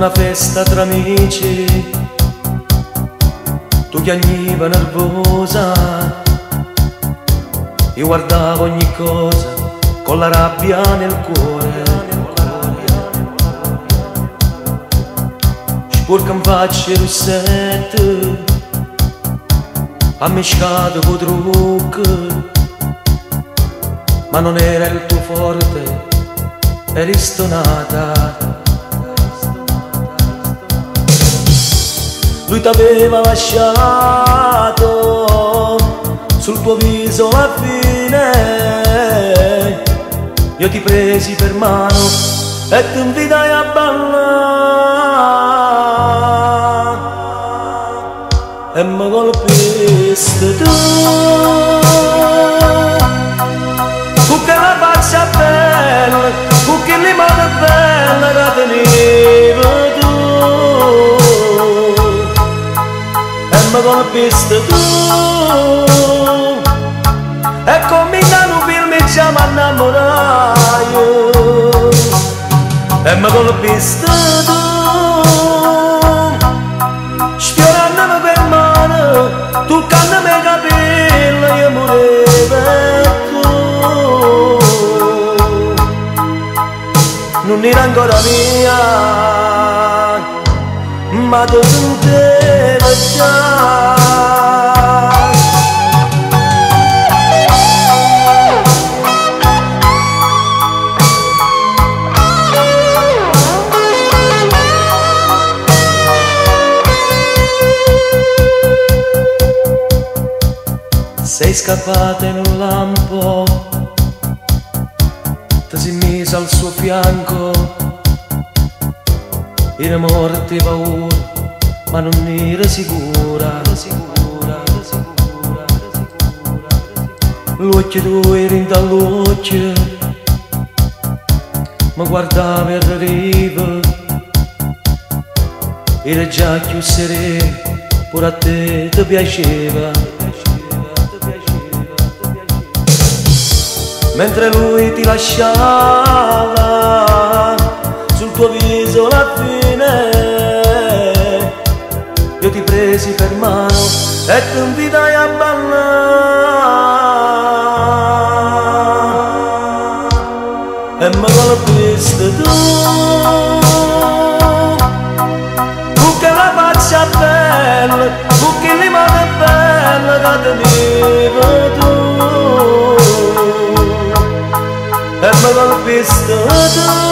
una festa tra amici, tu chiagniva nervosa, io guardavo ogni cosa con la rabbia nel cuore. Spurca in faccia russette, ammescato con trucco, ma non era il tuo forte, eri stonata. Lui t'aveva lasciato sul tuo viso la fine. Io ti presi per mano e ti invitai a ballare. E mi colpiste tu. Mi colpiste tu. E come in un film ci mi innamorai e mi colpiste tu. Sfiorandome per mano toccandome i capelli io morevo tu. Non era ancora mia ma tu sentevo già sei scappata in un lampo ti sei messa al suo fianco era morte paura ma non era sicura l'occhio tu eri in dall'occhio ma guardava il riva era già più sereno pure a te ti piaceva mentre lui ti lasciava sul tuo viso la fine presi per mano e ti invitai a ballare. E mi colpiste tu. Tu che la faccia bella tu che limone bella che tenevo tu. E mi colpiste tu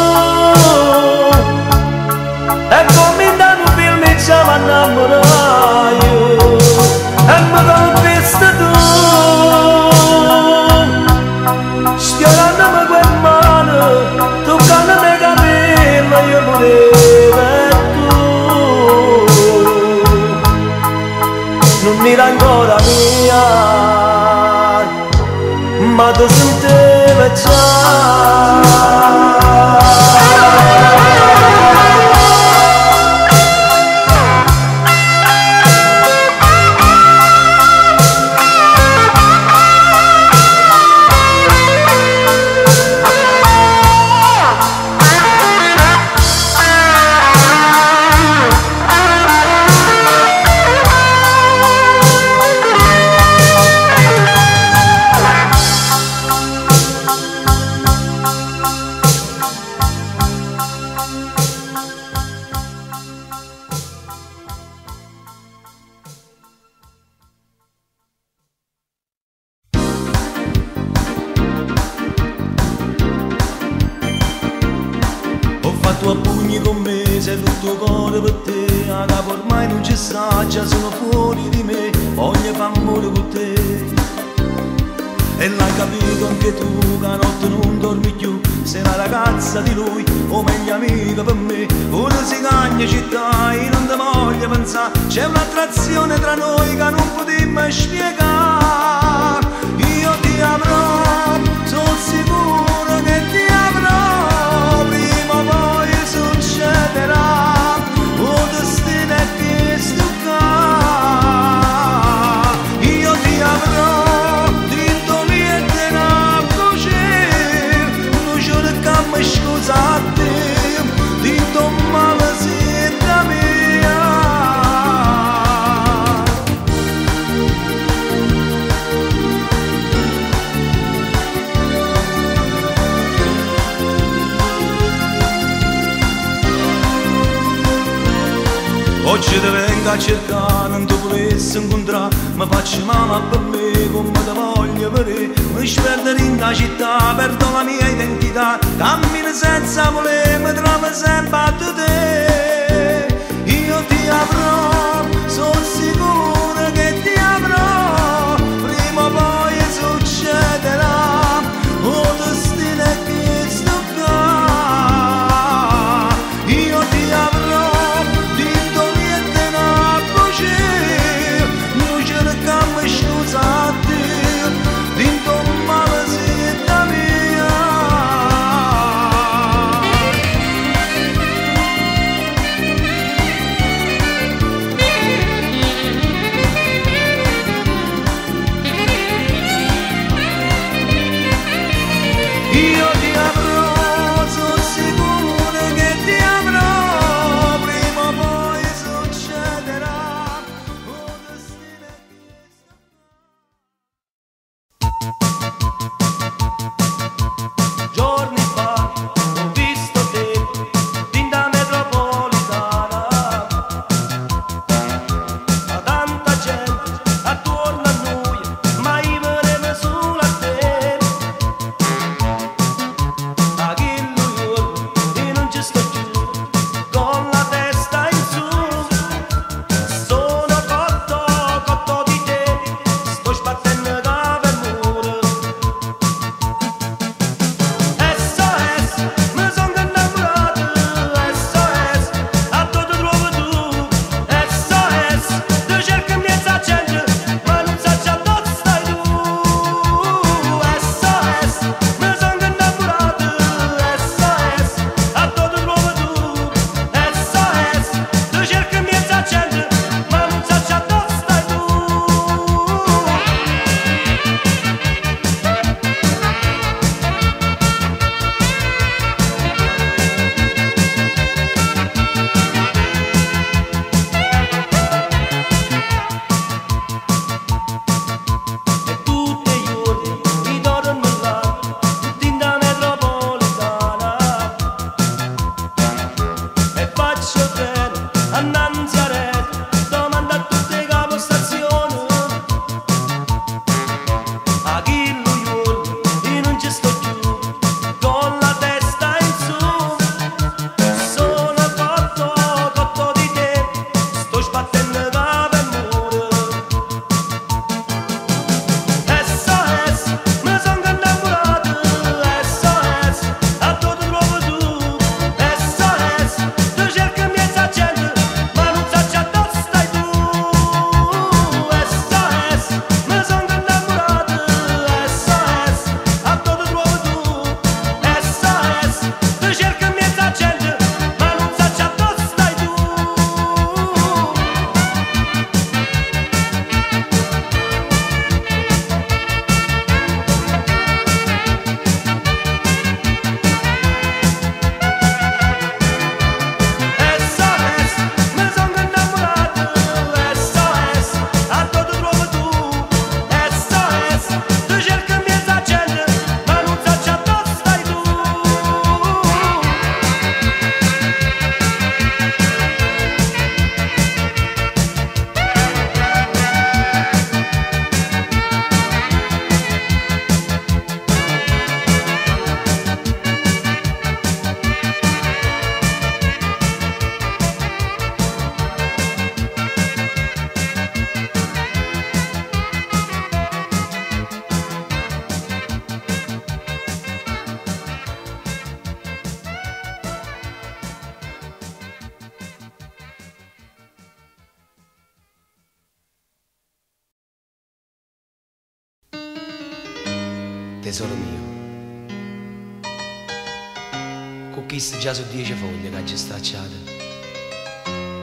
già su dieci foglie che ci sta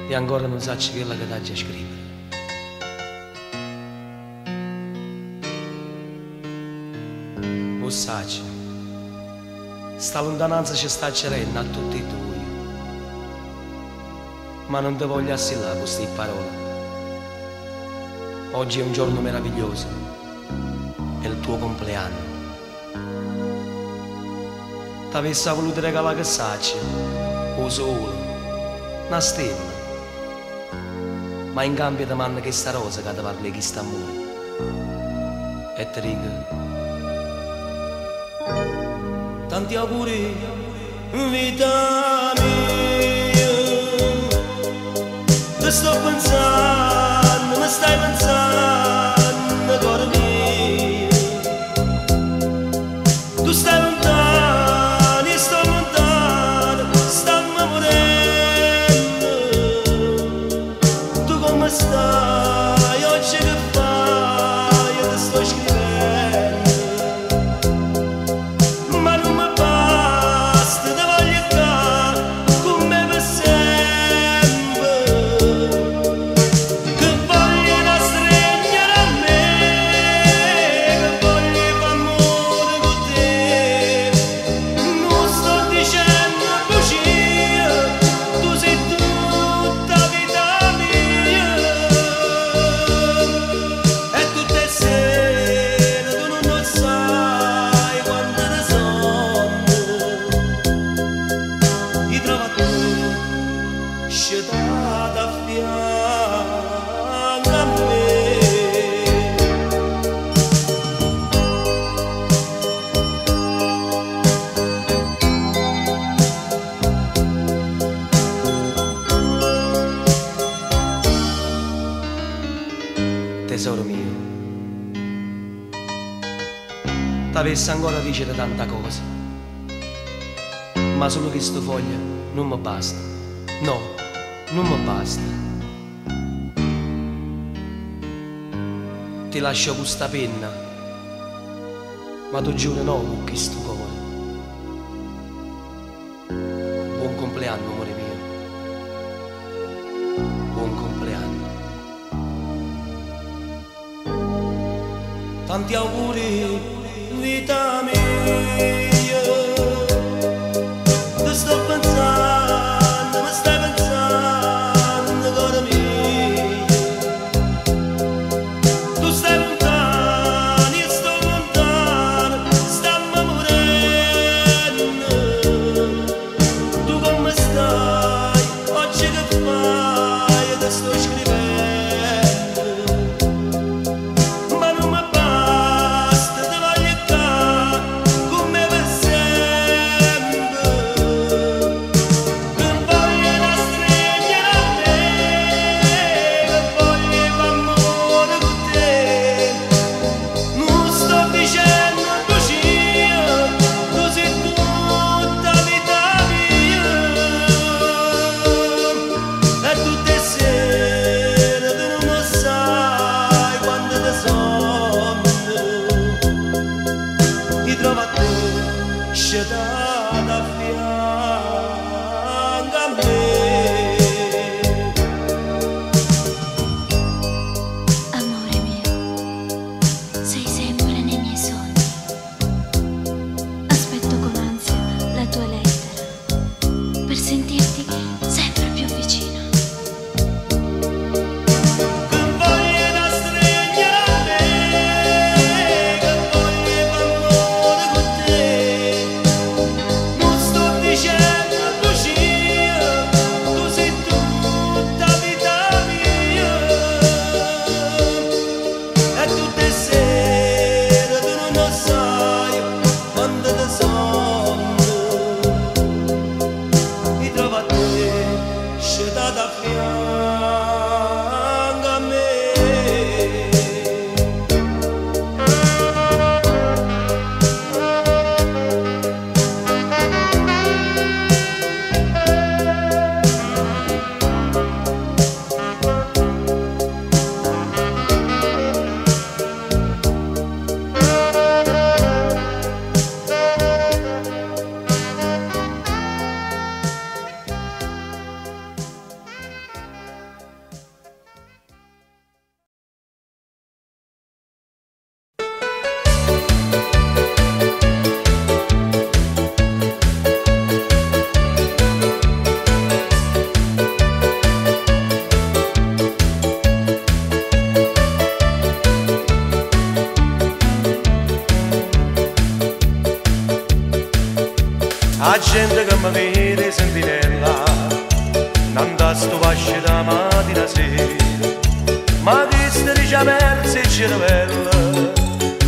e ancora non sa quella che taglia a scrivere. O saci, sta lontananza ci sta cerendo a tutti e due, ma non ti voglio assillare queste parole. Oggi è un giorno meraviglioso, è il tuo compleanno t'avesse voluto regalare che saccia, o sole, una stella. Ma in cambio ti manna questa rosa che ti parla chi sta amore. E ti dico, tanti auguri, vita mia, ti sto pensando, mi stai pensando. ancora dicere tanta cosa, ma solo che sto foglia non mi basta, no, non mi basta. Ti lascio questa penna, ma tu giuro no con questo cuore. Buon compleanno, amore mio. Buon compleanno. Tanti auguri. Sera ma che striscia persa il cervello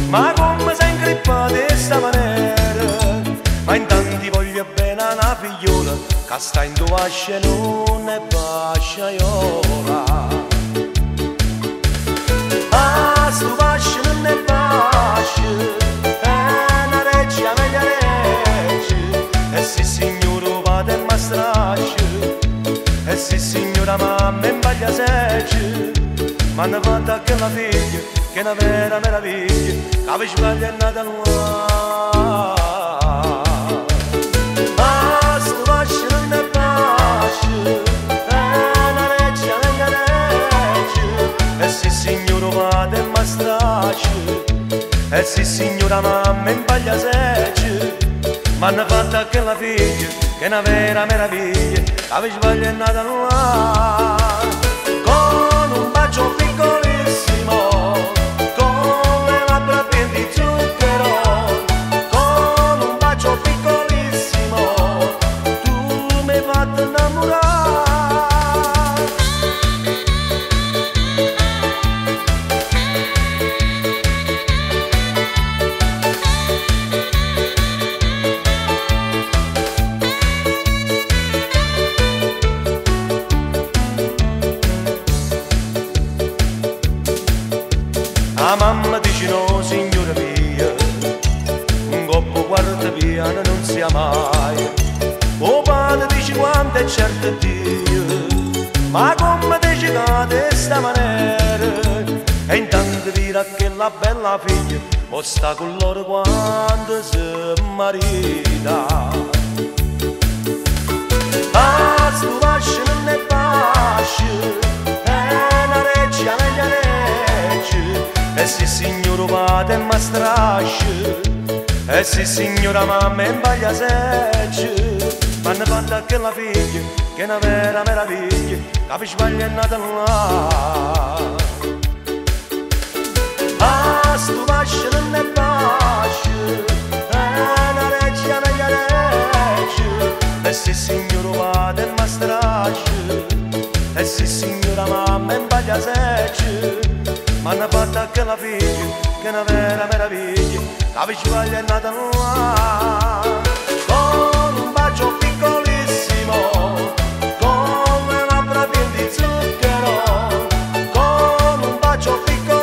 ma come sei ingrippato di sta maniera? Ma intanto voglio bene una figliola che sta in tua vasce non è pasciaiola ah sto vasce non è regge e sì signore vado mi strasce e sì signora mamma in baglia sece ma hanno fatto anche la figlia che è una vera meraviglia. Che vi sbaglia è nata nuova. Regge e sì signora vado e mi strasce e sì signora mamma in baglia sece ma hanno fatto la figlia che è una vera meraviglia. La vi sbaglia è nata nuova con un bacio piccolissimo la bella figlia O sta con loro quando si marita. Ah, sto vasce non è pasce È una reggia meglio regge E sì signora vado e mi strasce E sì signora mamma in baglia secce M'hanno fatto anche la figlia Che è una vera meraviglia Che vi sbaglia è nata là Ah, sto vasce non è pasce È una reggia meglio regge E sì signora mamma in baglia secce M'hanno fatto anche la figlia Che una vera meraviglia La vi sbaglia è nata là Con un bacio piccolissimo le labbra piene di zucchero. Con un bacio piccolissimo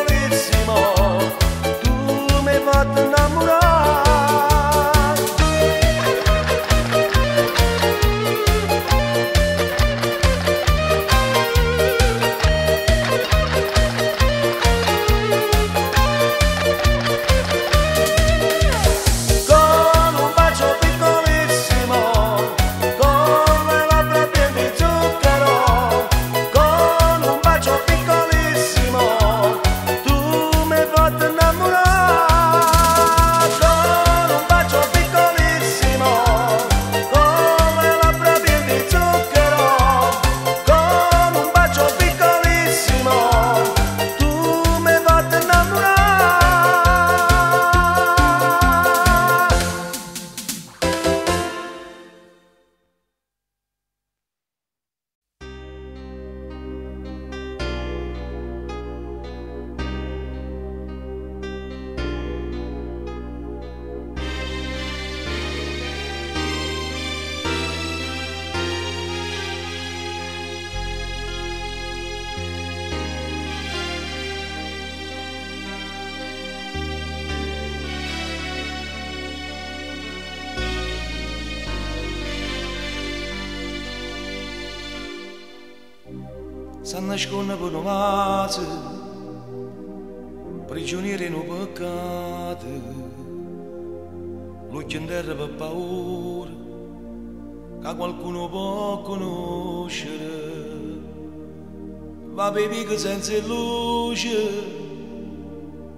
Vico senza luce,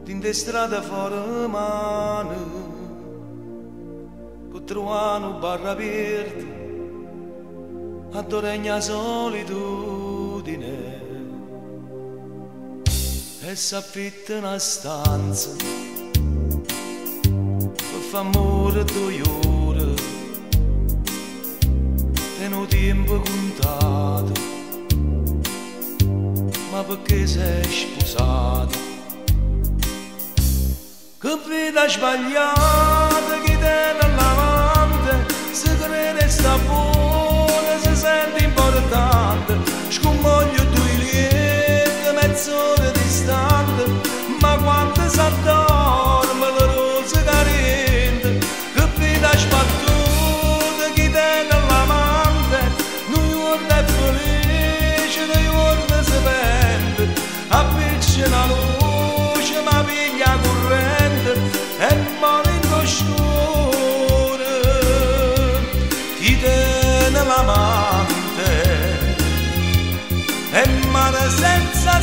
in strada fuori mano, con trovano barra aperta, a regna solitudine. E s'affitta una stanza per fa amore due ore un tempo contato perché sei sposato? Che vita sbagliata chi tiene all'amante se crede sta buona si sente importante. Sconvoglio due lieti mezz'ora distante. Ma quando si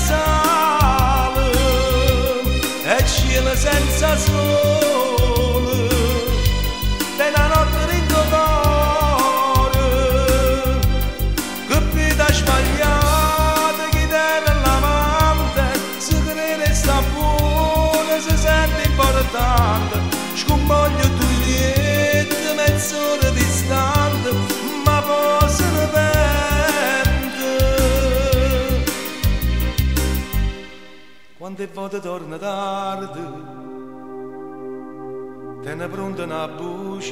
senza sale e cielo senza quante volte torna tardi te ne pronta una bugia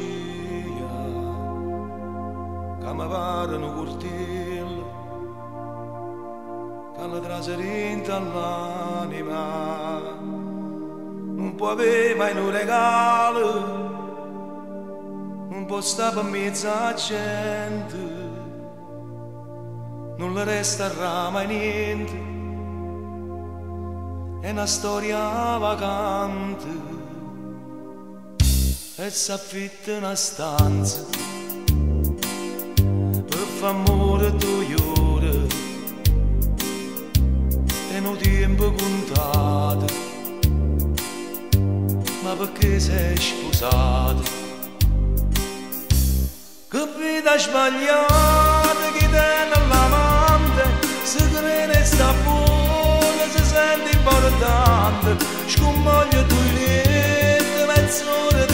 che mi pare un cortillo che la traserinta all'anima non può avere mai un regalo non può stare per mezzo a gente non le resta mai niente è una storia vacante e s'affitta una stanza per far amore due e un tempo contato ma perché sei sposato? Che vita sbagliata datë Shku më një të me të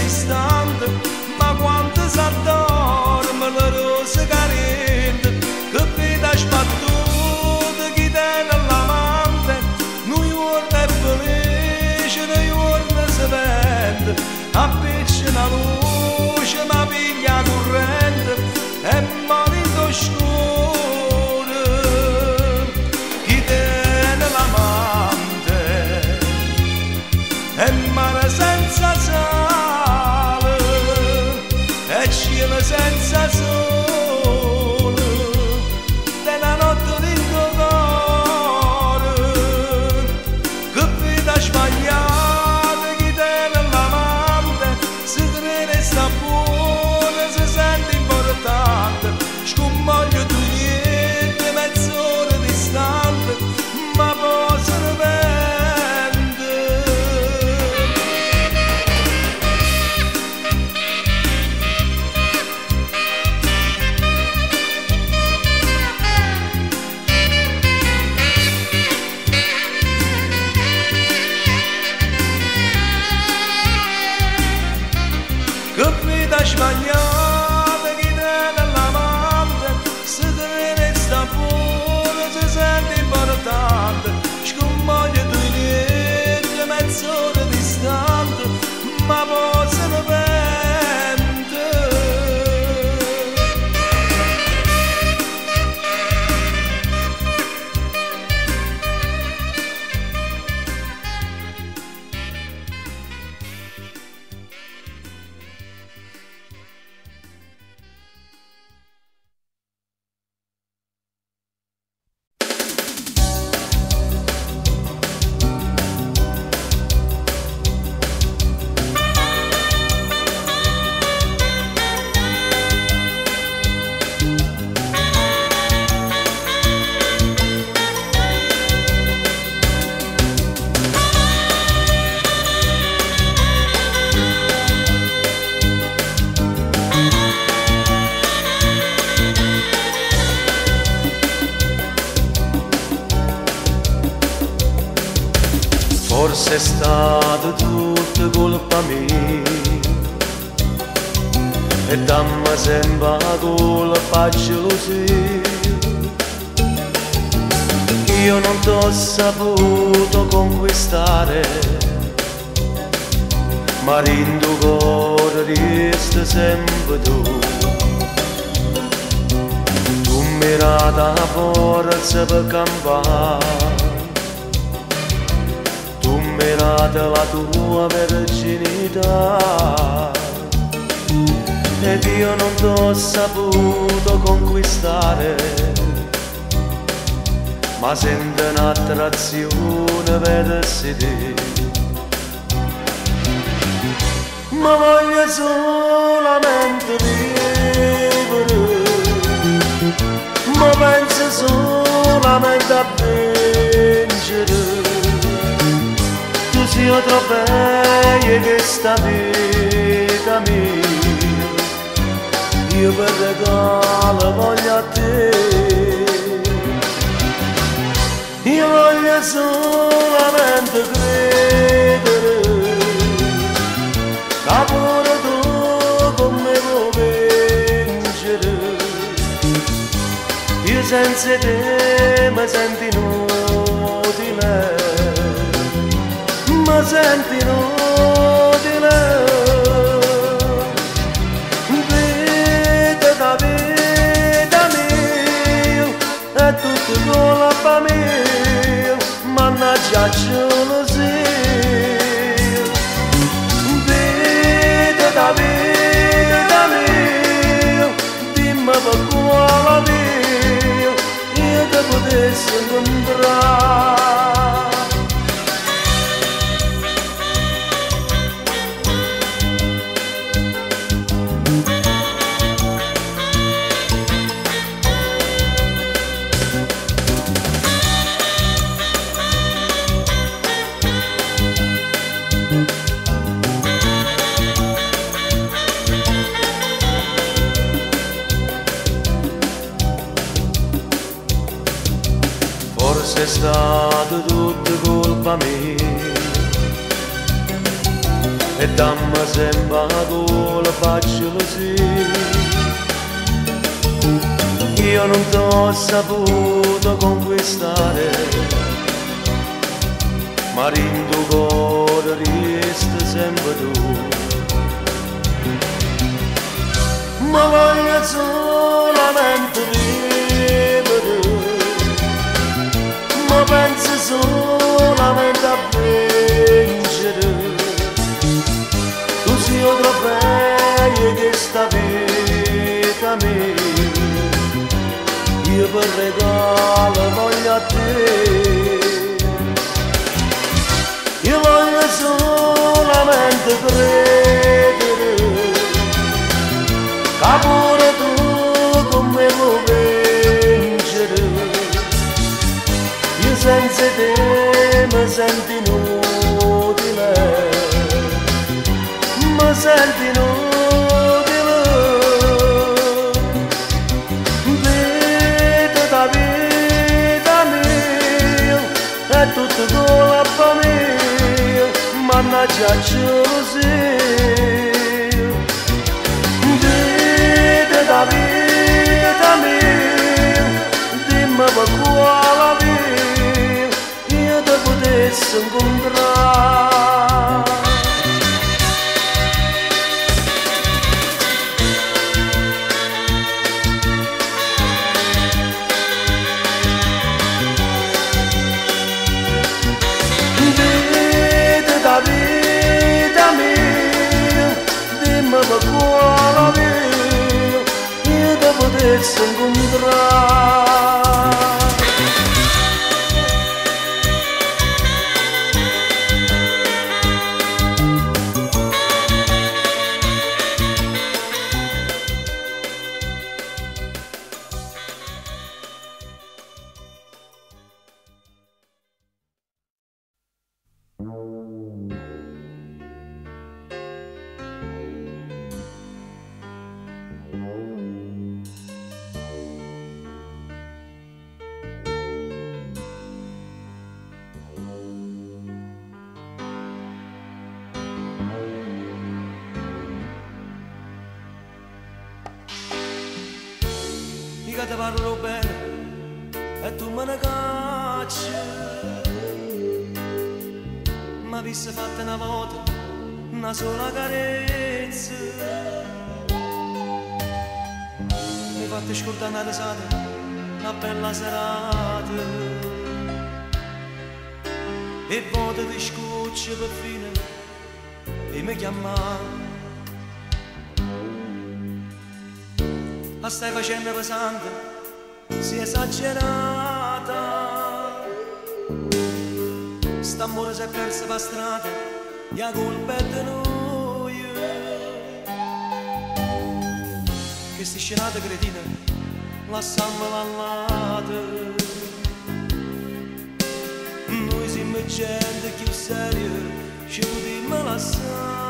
saputo conquistare, ma cuore resta sempre tu. Tu mi la forza per campare, tu mi la tua verginità. Ed io non t'ho saputo conquistare ma sento un'attrazione vedersi te. Ma voglio solamente vivere, ma penso solamente a vincere. Tu sia troppo bella che sta vita mia, io per regalo voglio a te. Voglio solamente credere che tu con me puoi vincere. Io senza te mi sento inutile, mi sento inutile. Vita da vita mia, è tutto colpa mia mannaggia gelosia vita da vita mia dimmi per quale via mia e dammi sempre la colpa gelosia io non t'ho saputo conquistare ma in tuo cuore resta sempre tu. Ma voglio solamente vivere solamente a vincere. Tu sei troppo bella che sta vita mia. Io per regalo voglio a te. Io voglio solamente credere che pure senza te mi sento inutile. Mi sento inutile. Vita da vita mia è tutto colpa mia. Mannaggia gelosia potessi incontrare Tu me ne cacci. Faccia ma visse fatta una volta una sola carezza. Mi fate scordare una risata una bella serata. E voto di scoccia per fine e mi chiamava ma stai facendo pesante si è esagerata st'amore si è perso per strada e la colpa è di noi che sti scenate cretine lasciamola all'alata noi siamo gente più seria ci potremmo lasciare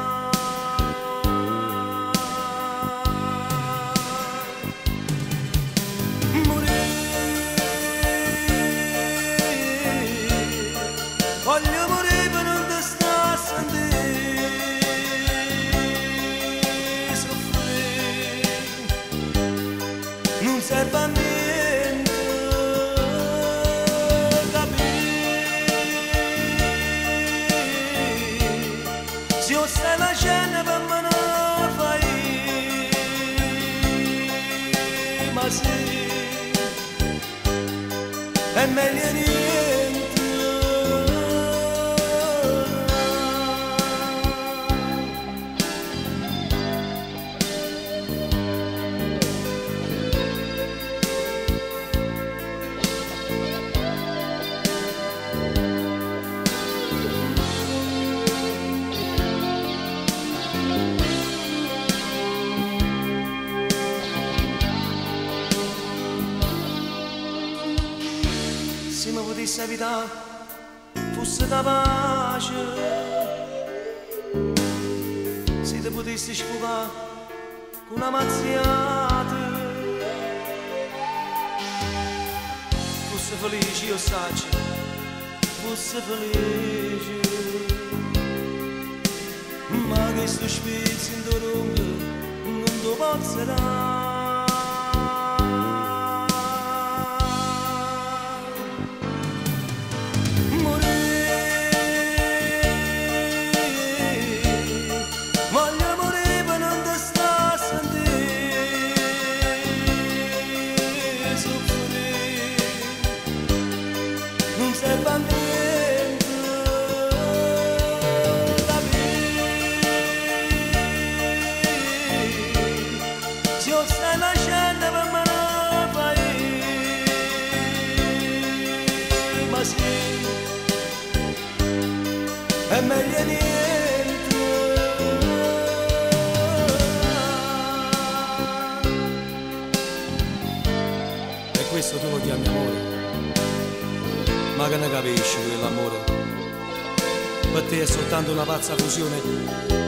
pazza fusione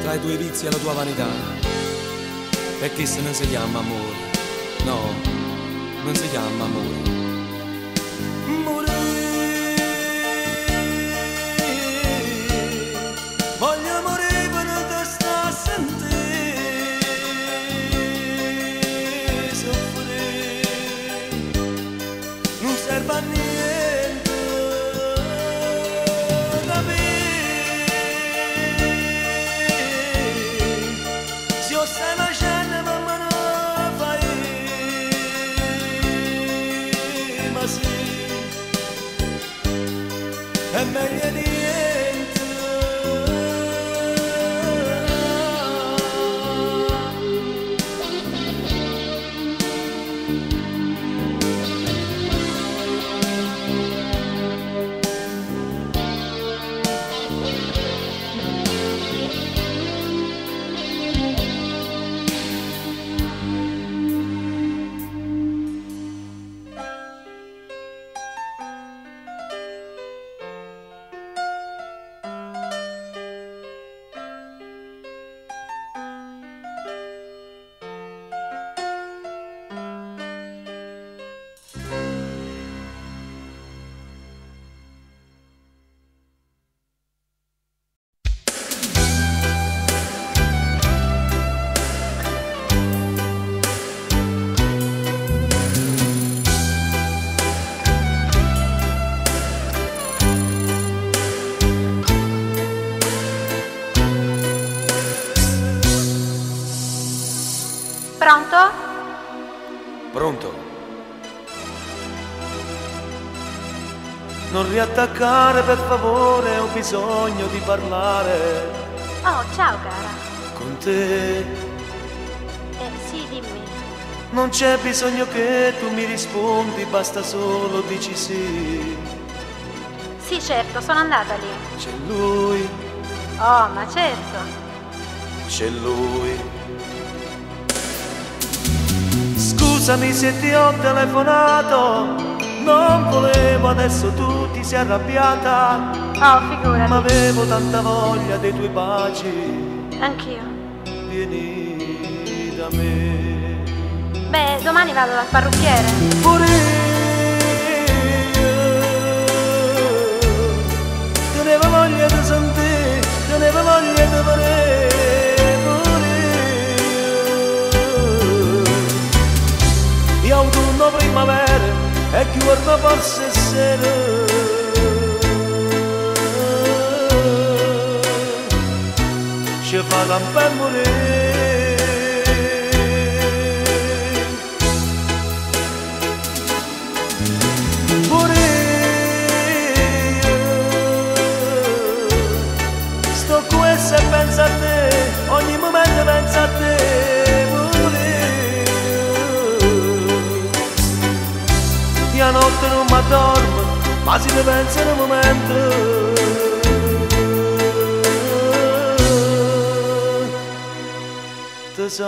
tra i tuoi vizi e la tua vanità. Perché se non si chiama amore? No, non si chiama amore. Riattaccare per favore, ho bisogno di parlare Oh, ciao cara. con te. Eh, sì, dimmi. Non c'è bisogno che tu mi rispondi, basta solo dici sì. Sì, certo, sono andata lì. C'è lui, Oh, ma certo. c'è lui. Scusami se ti ho telefonato, non volevo, adesso tu ti sei arrabbiata, Oh, figurati. ma avevo tanta voglia dei tuoi baci, Anch'io. vieni da me. Beh, domani vado dal parrucchiere. Io tenevo voglia di sentire, tenevo voglia di pure io. Io autunno primavera e giorno forse sera. Ci fa campare morire notte non mi addormo, ma si ne pensa in un momento. Te.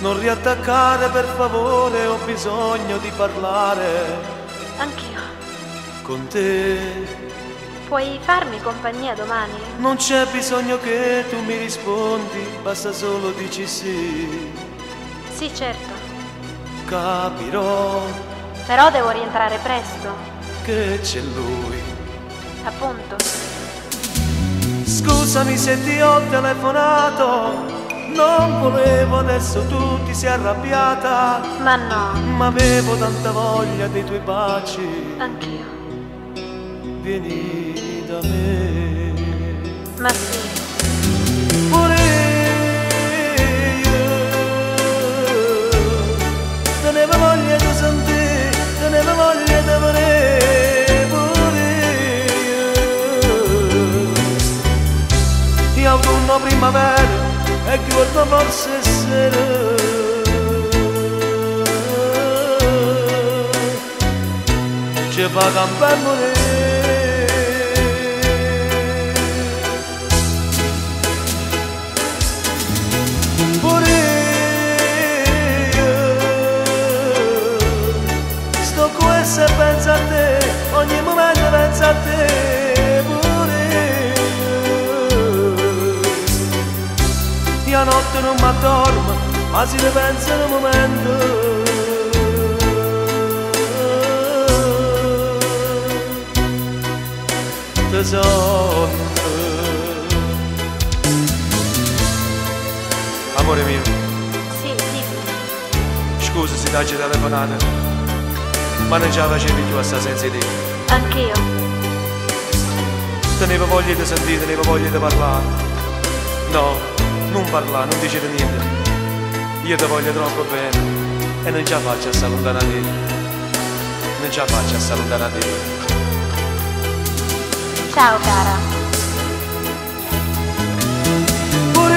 Non riattaccare per favore, ho bisogno di parlare Anch'io. con te. Puoi farmi compagnia domani? Non c'è bisogno che tu mi rispondi, basta solo dici sì. Sì, certo. Capirò Però devo rientrare presto. che c'è lui. Appunto. Scusami se ti ho telefonato, non volevo, adesso tu ti sei arrabbiata, Ma no, ma avevo tanta voglia dei tuoi baci. anch'io. Vieni da me. Ma sì. Autunno primavera e giorno forse sera. Ci fa campare morire. Io sto qui se penso a te, ogni momento penso a te, Io notte non mi addormo, ma si ne pensa un momento. Tesoro. Amore mio, Sì, dimmi. scusa se ti ho telefonato, ma non ce la facevi più a sta senza di. Anch'io. Tenevo voglia di sentire, tenevo voglia di parlare. No, parlare, non dicere niente. Io ti voglio troppo bene e non ce la faccio a salutare te. Non ce la faccio a salutare te. Ciao cara. Pure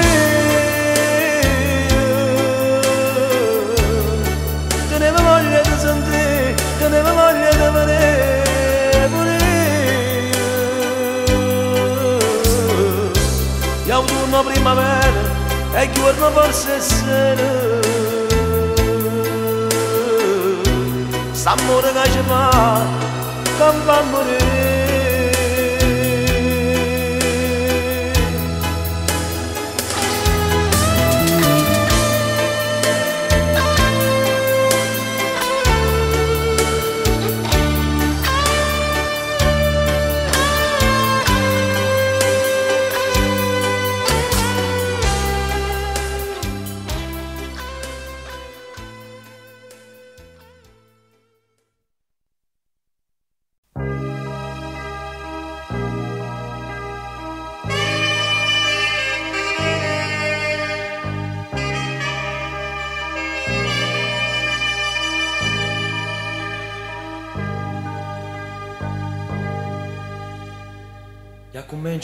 io tenevo voglia di sentire, tenevo voglia di vedere primavera e giorno forse sera. S'amore che ci fa,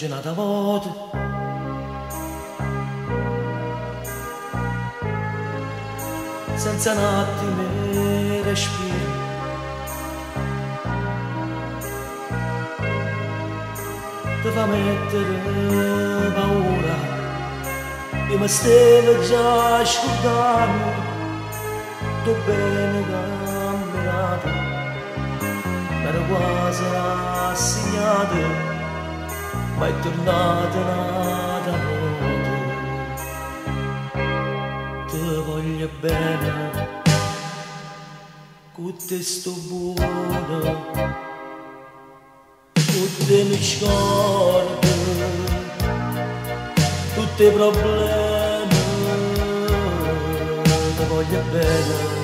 47 tornata moto Te voglio bene Con te sto buono Con te mi scordo Tutti i problemi. Te voglio bene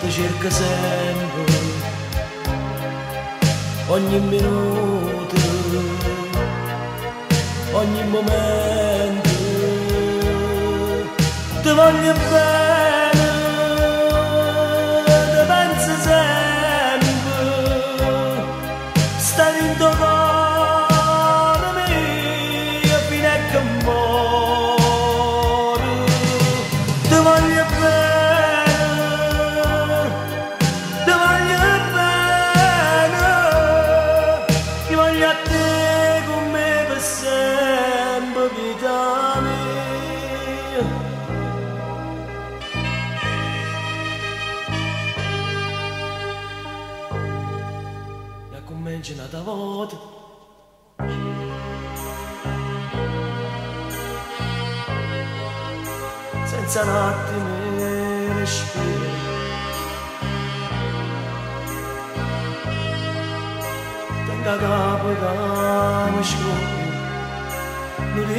Te cerco sempre ogni minuto, ogni momento, ti voglio bene.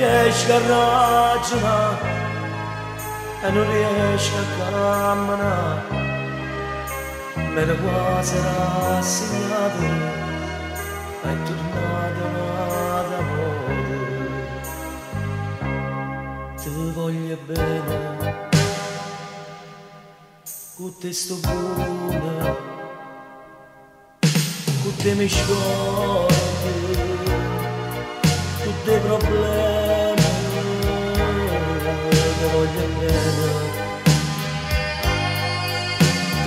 ريشك الراجمة أنو ريشك كامنا ملواز راسي يادو أجر نادم آدم Ti voglio bene, cu te sto buona, cu te mi scuola.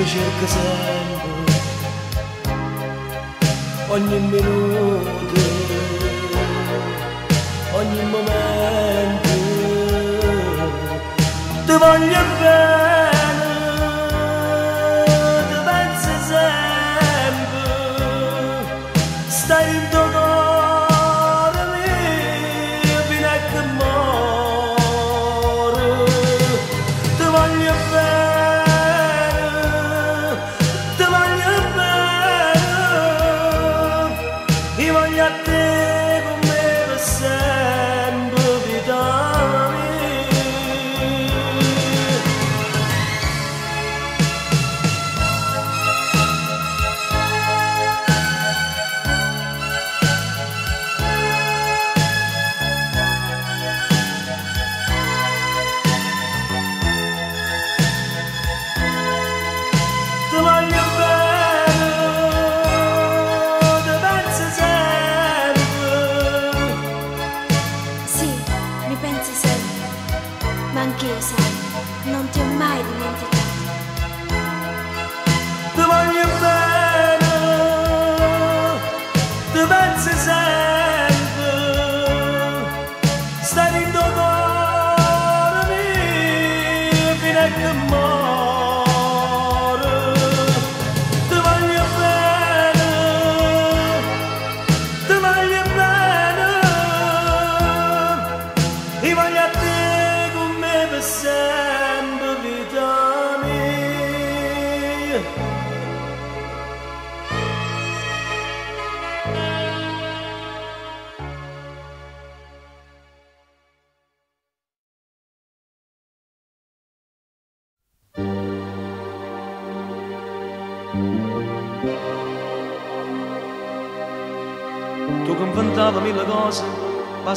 cerca sempre ogni minuto ogni momento. Ti voglio bene.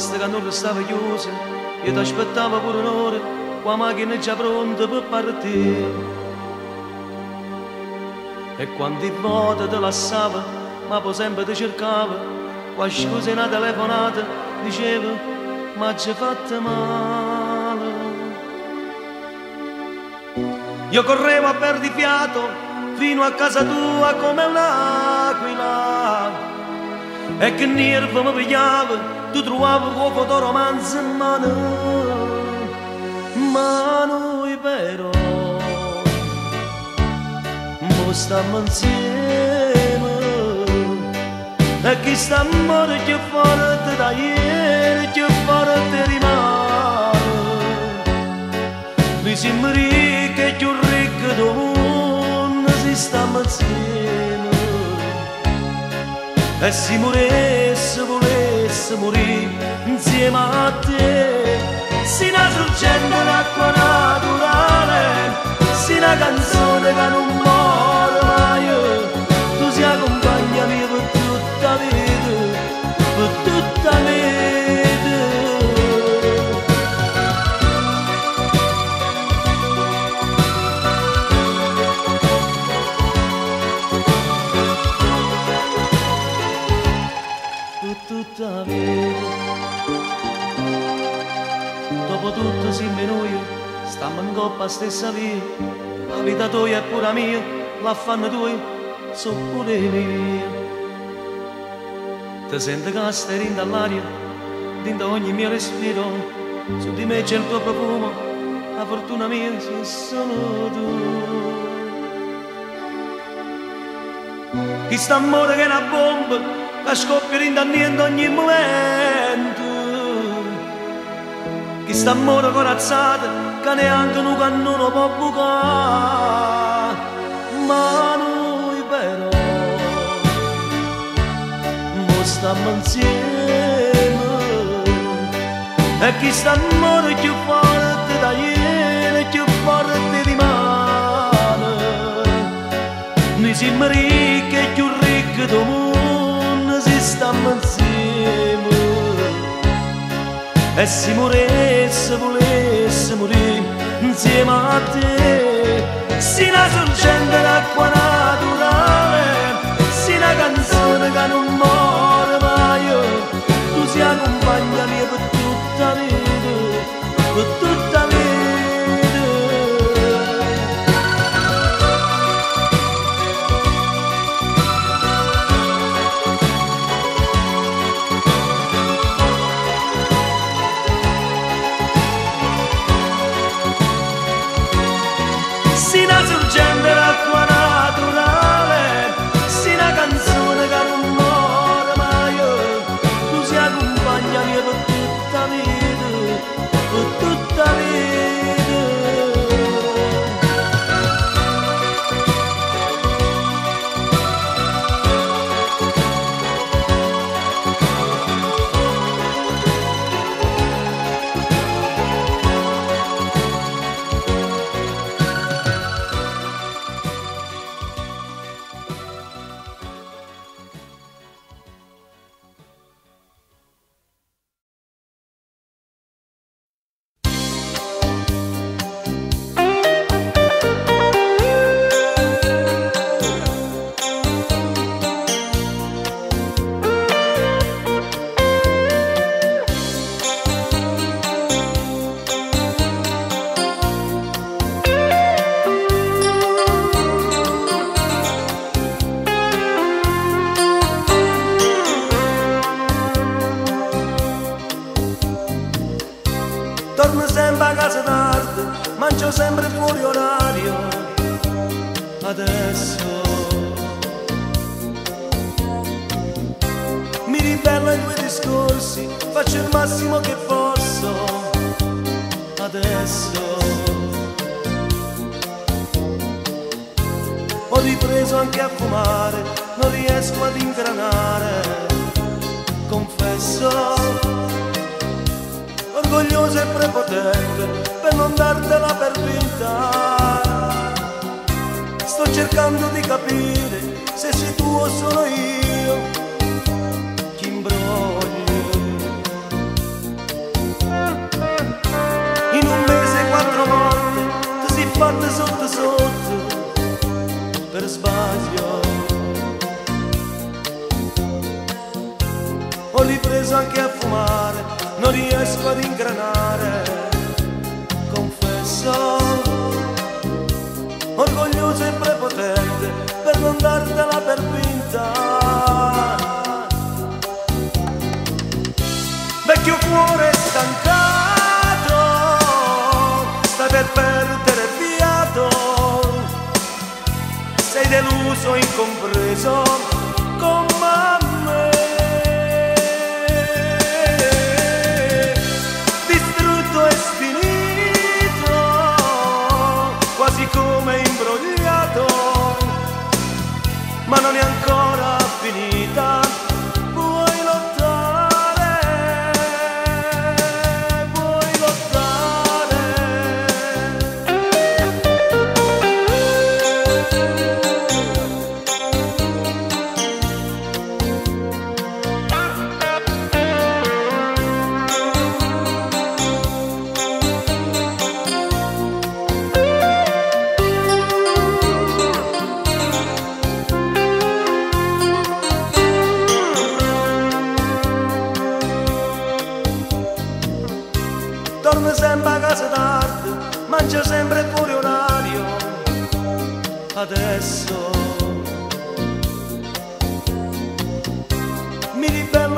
plastica non restava chiusa io ti aspettavo pure un'ora con la macchina già pronta per partire. E quante volte ti lasciava, ma poi sempre ti cercava, qua scusa una telefonata diceva, ma ci fatta male. Io correvo a perdi fiato fino a casa tua come un'aquila e che nervo mi pigliava tu trovavi con fotoromanzo in mano, ma noi però mo stiamo insieme. E chi sta amore più forte da ieri più forte rimane. Mi sembra che più ricco del mondo si stiamo insieme. E se moresse volesse morire insieme a te. Si una sorgente d'acqua naturale si una canzone che non muore mai. Tu sei compagna in coppa stessa via la vita tua è pure mia l'affanno tuo so pure mia. Ti senti che stai dall'aria dentro ogni mio respiro su di me c'è il tuo profumo la fortuna mia sei solo tu. Chi sta amore che è una bomba che scoppia rindanniendo ogni momento. Chi sta amore corazzata che neanche un cannone può bucare. Ma noi però mo stiamo insieme. E chi sta amore più forte da ieri più forte rimane noi siamo ricchi e più ricchi del mondo si stiamo insieme e se moresse volesse morire insieme a te. Si una sorgente d'acqua naturale si una canzone che non muore mai. Tu sei compagna mia per tutta la vita per tutta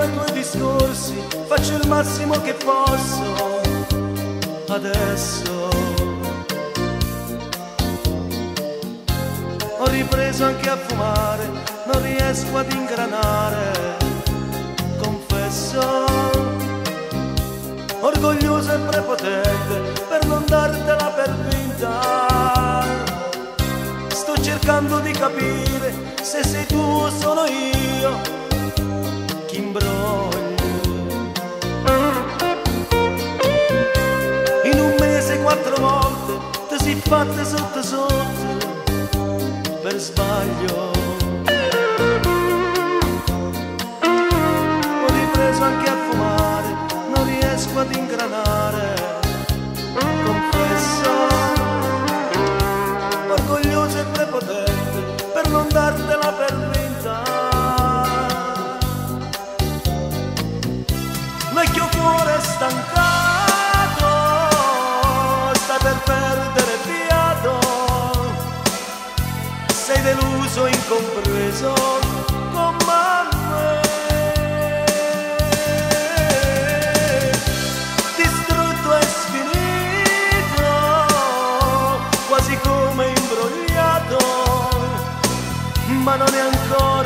ai tuoi discorsi faccio il massimo che posso. Adesso ho ripreso anche a fumare non riesco ad ingranare. Confesso orgoglioso e prepotente per non dartela per vinta. Sto cercando di capire se sei tu o sono io. quattro volte ti sei fatta sotto sotto per sbaglio. Ho ripreso anche a fumare non riesco ad ingranare chiuso incompreso con mamma distrutto e sfinito quasi come imbrogliato ma non è ancora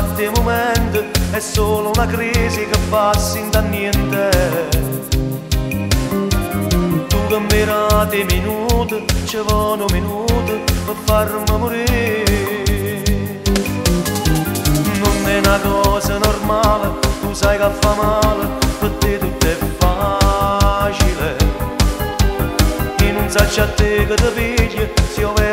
ma di è solo una crisi che passi da niente. Tu cambierai cambierate minuti, ci vanno minuti per farmi morire. Non è una cosa normale, tu sai che fa male, per te tutto è facile. E non sai a te che ti piglia, se io vedo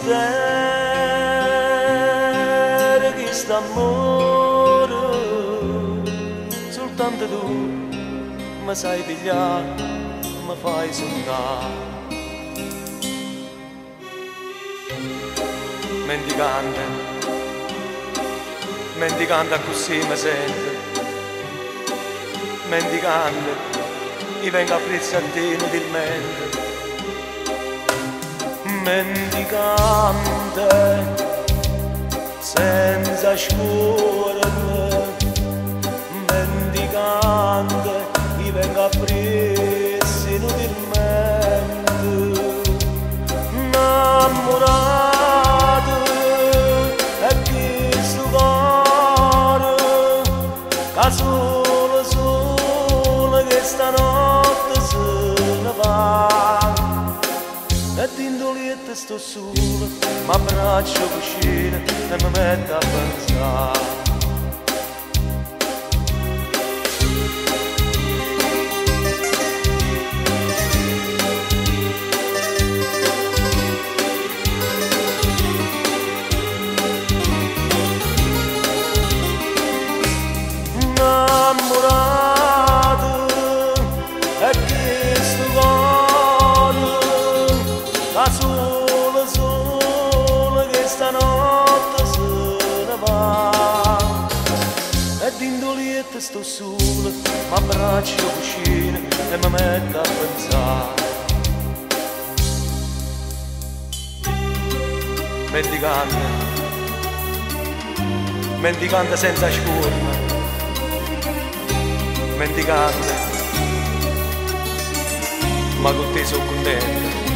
mistero che sta amore soltanto tu mi sai pigliare mi fai sognare mendicante mendicante così mi sento. Mendicante io vengo a prezzare a te inutilmente. mendigamde sem zaşkurını mendigande i ben gapril gesto suo mi abbraccia vicino e mi metto a pensare. faccio cucina e mi metto a pensare. Mendicante, mendicante senza scuola, mendicante, ma con te sono contento.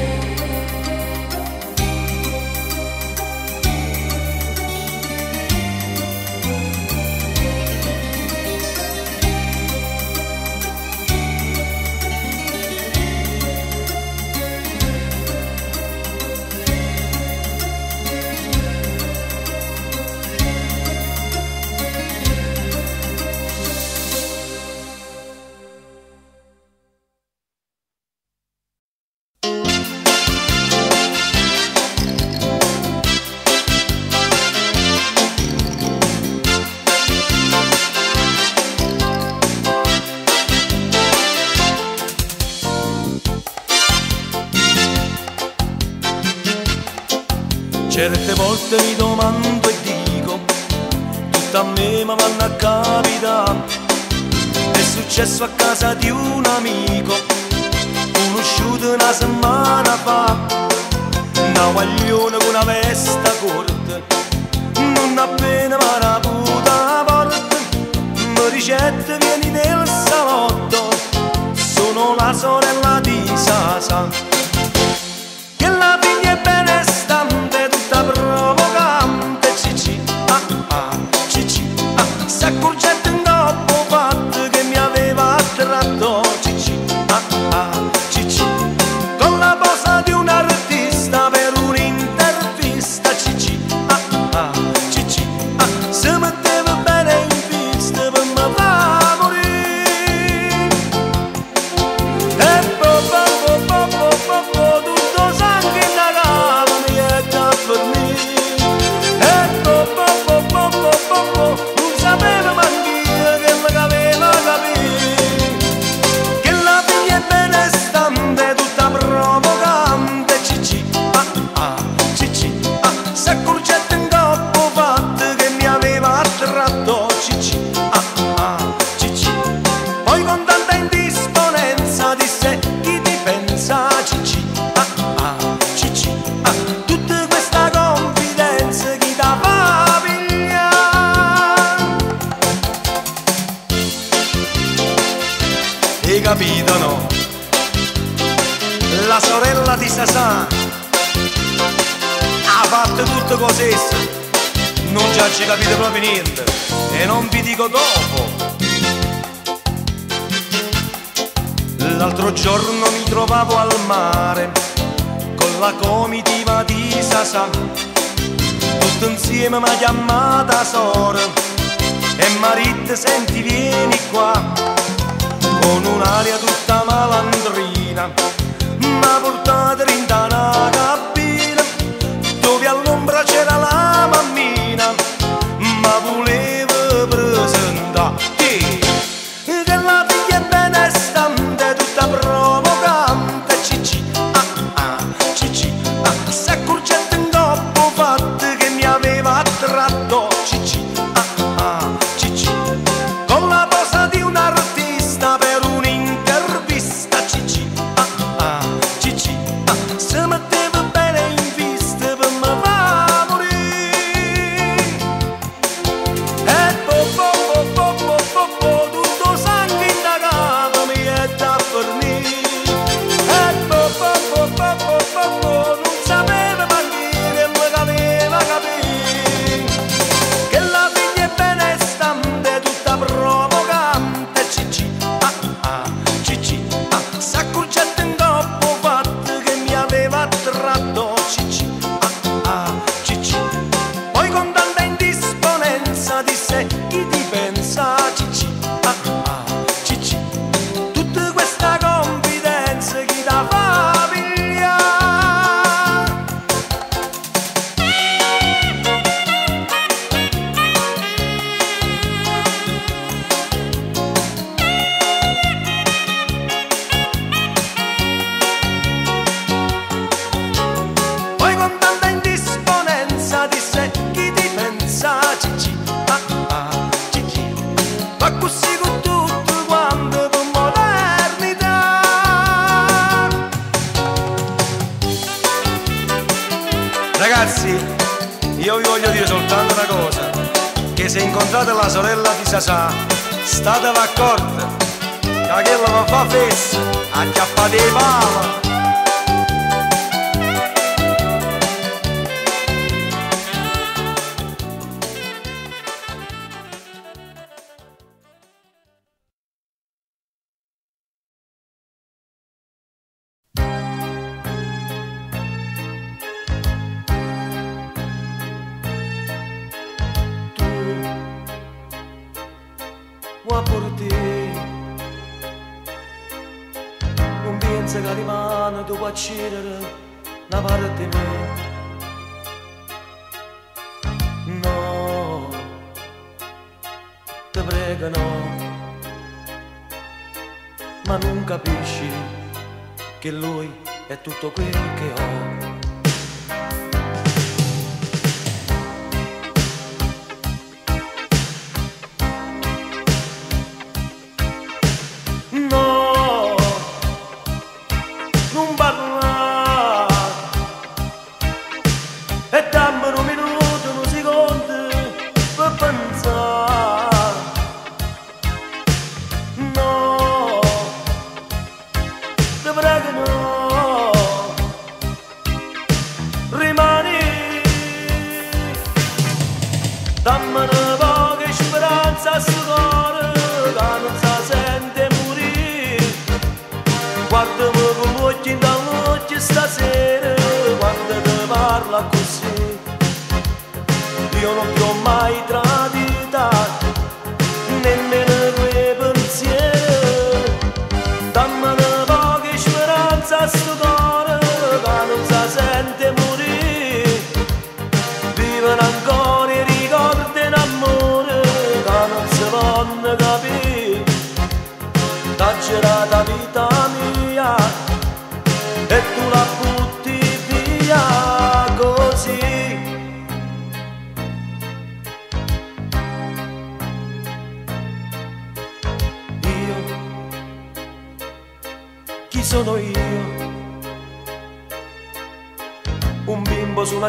Rima.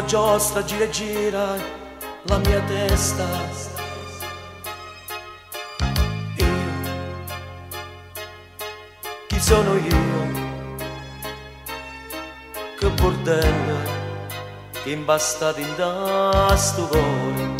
giostra gira e gira la mia testa. Io, chi sono io? Che bordello, che imbastati in da sto.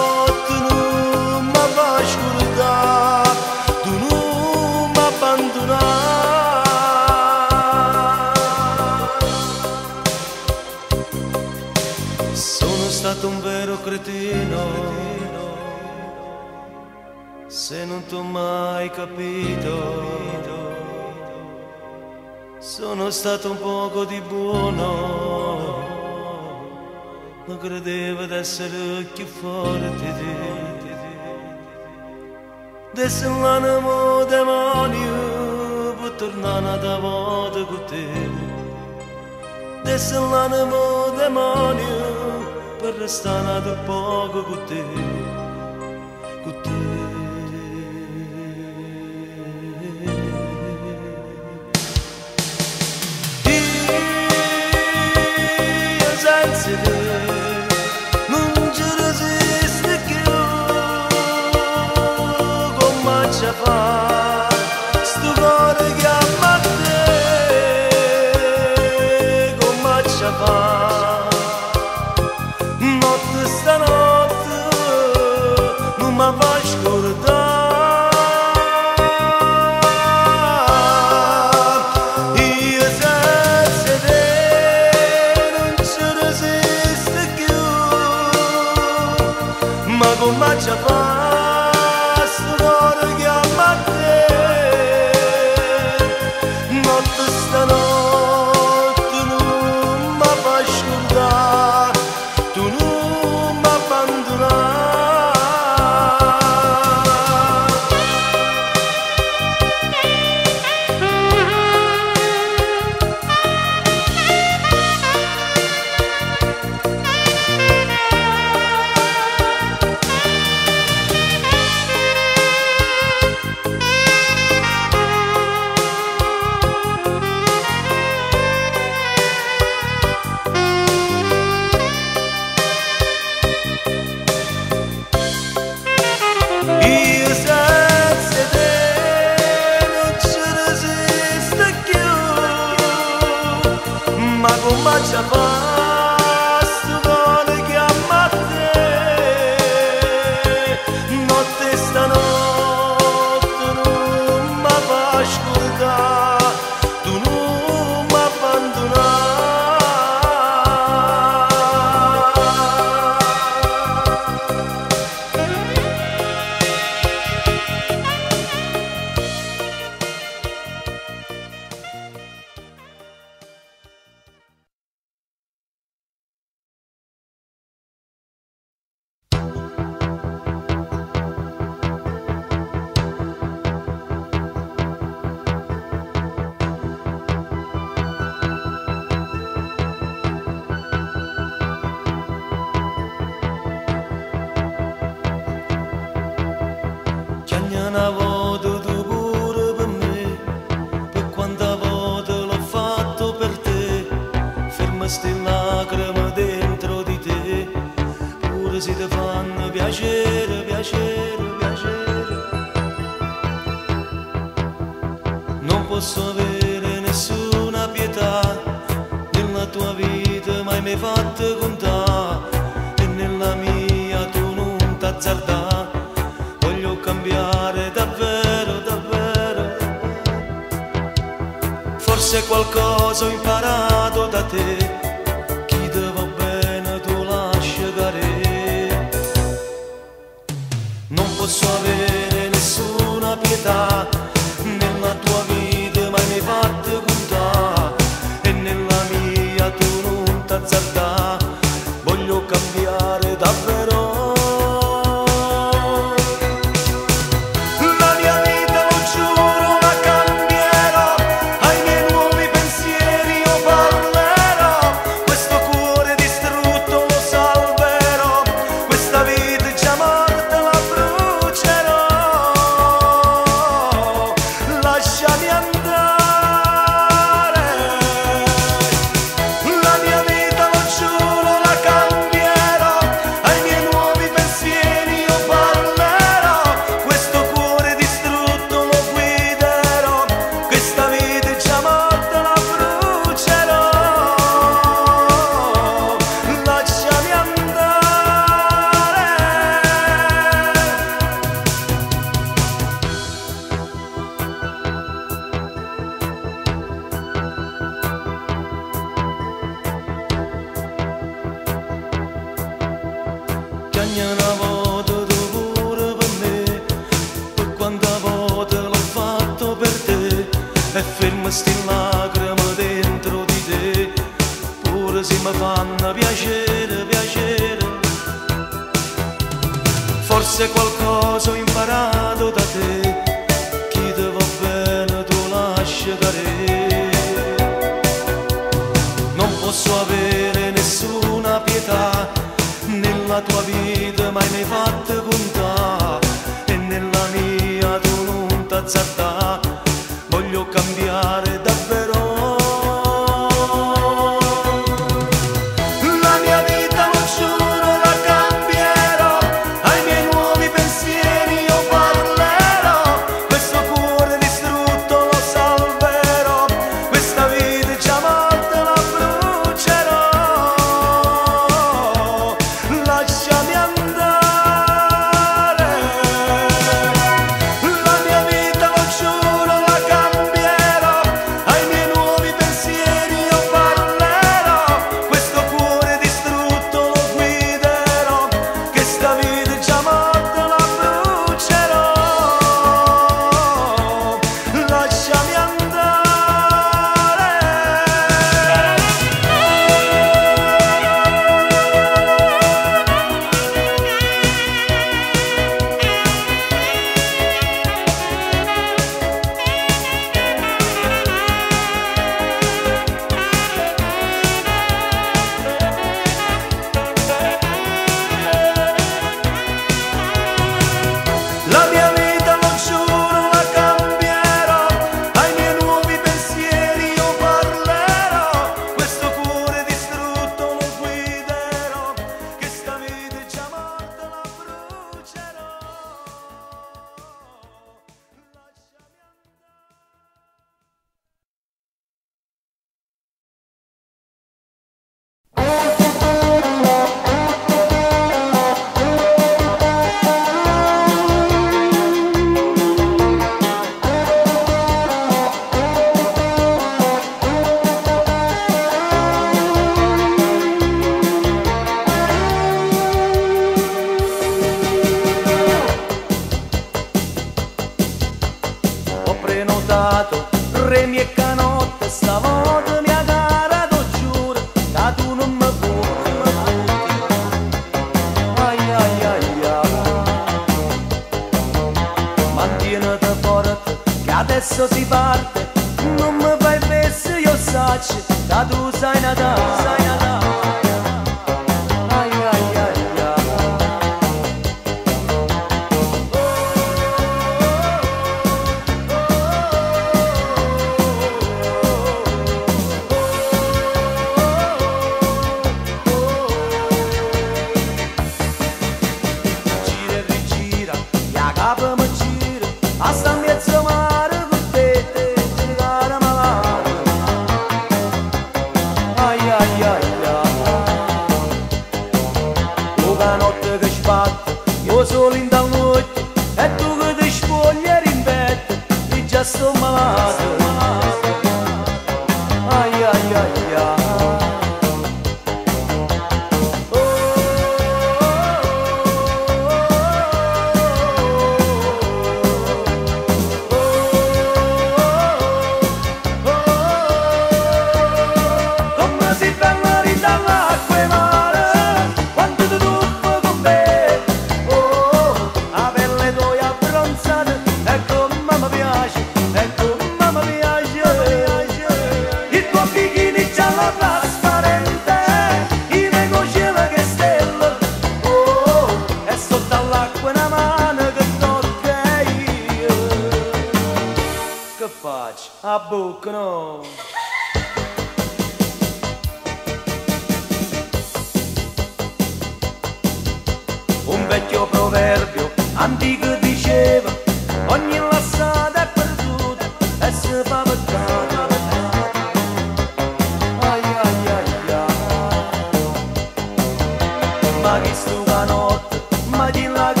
lagi stungano, madin lagi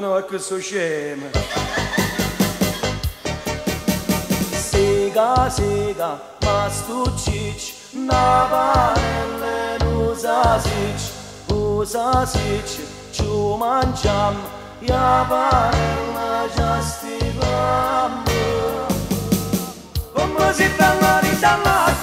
no Kusushima. Sega, sega, mastučić, navarele uzazić, uzazić, čumančam, javarela žastivam. Vamos e tamaritalar.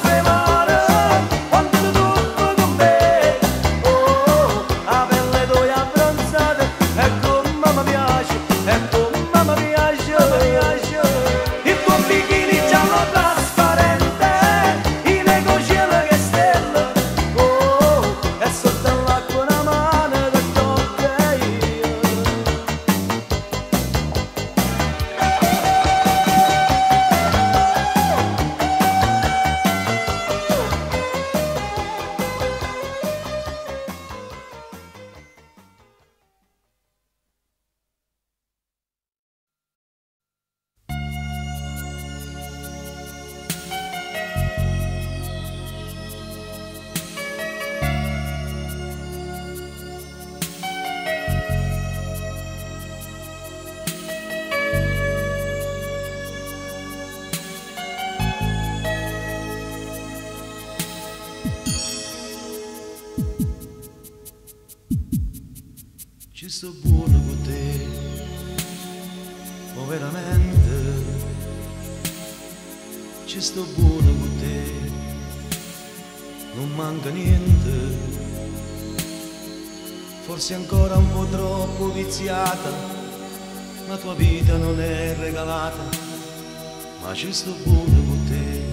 just a wonderful day.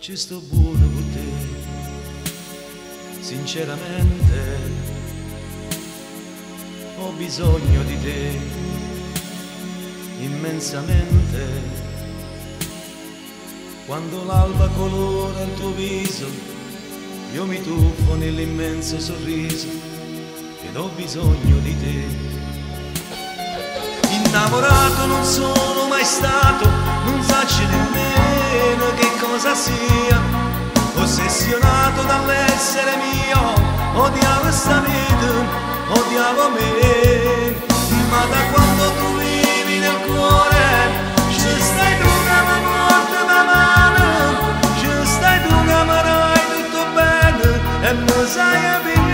Just a wonderful day. Sinceramente, ho bisogno di te immensamente quando l'alba colora il tuo viso, io mi tuffo nell'immenso sorriso ed ho bisogno di te. Innamorato non sono mai stato, non sacci nemmeno che cosa sia. Ossessionato dall'essere mio, odiavo sta vita, odiavo me. Ma da quando tu vivi nel cuore, e mi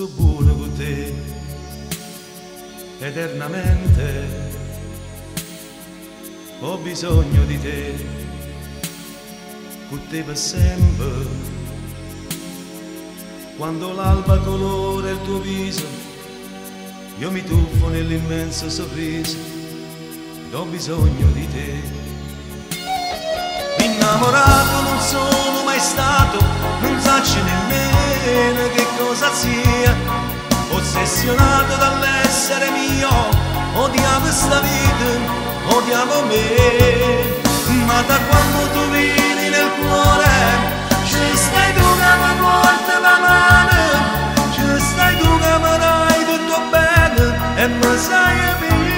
Sto pure con te. Eternamente. Ho bisogno di te. Con te per sempre. Quando l'alba colora il tuo viso, io mi tuffo nell'immenso sorriso, ho bisogno di te. Innamorato non sono mai stato, non sacci nemmeno che cosa sia. Ossessionato dall'essere mio, odiavo sta vita, odiavo me. Ma da quando tu vivi nel cuore, ci stai tu che mi porti la mano, ci stai tu che mi dai tutto bene e mi sai via.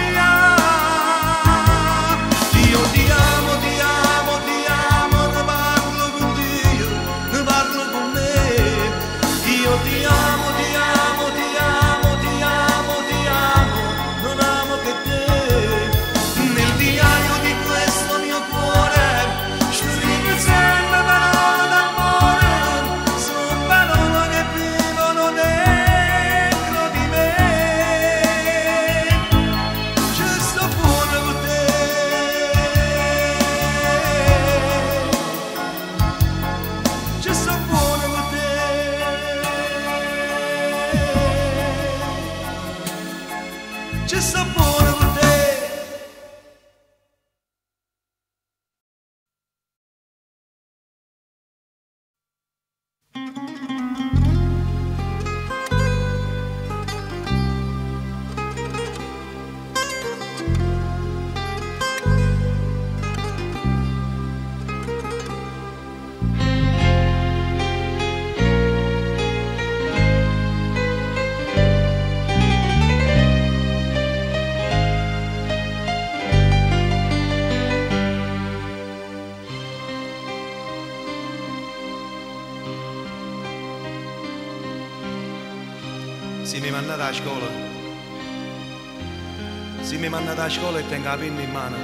Se mi mandate a scuola e tengo la penna in mano,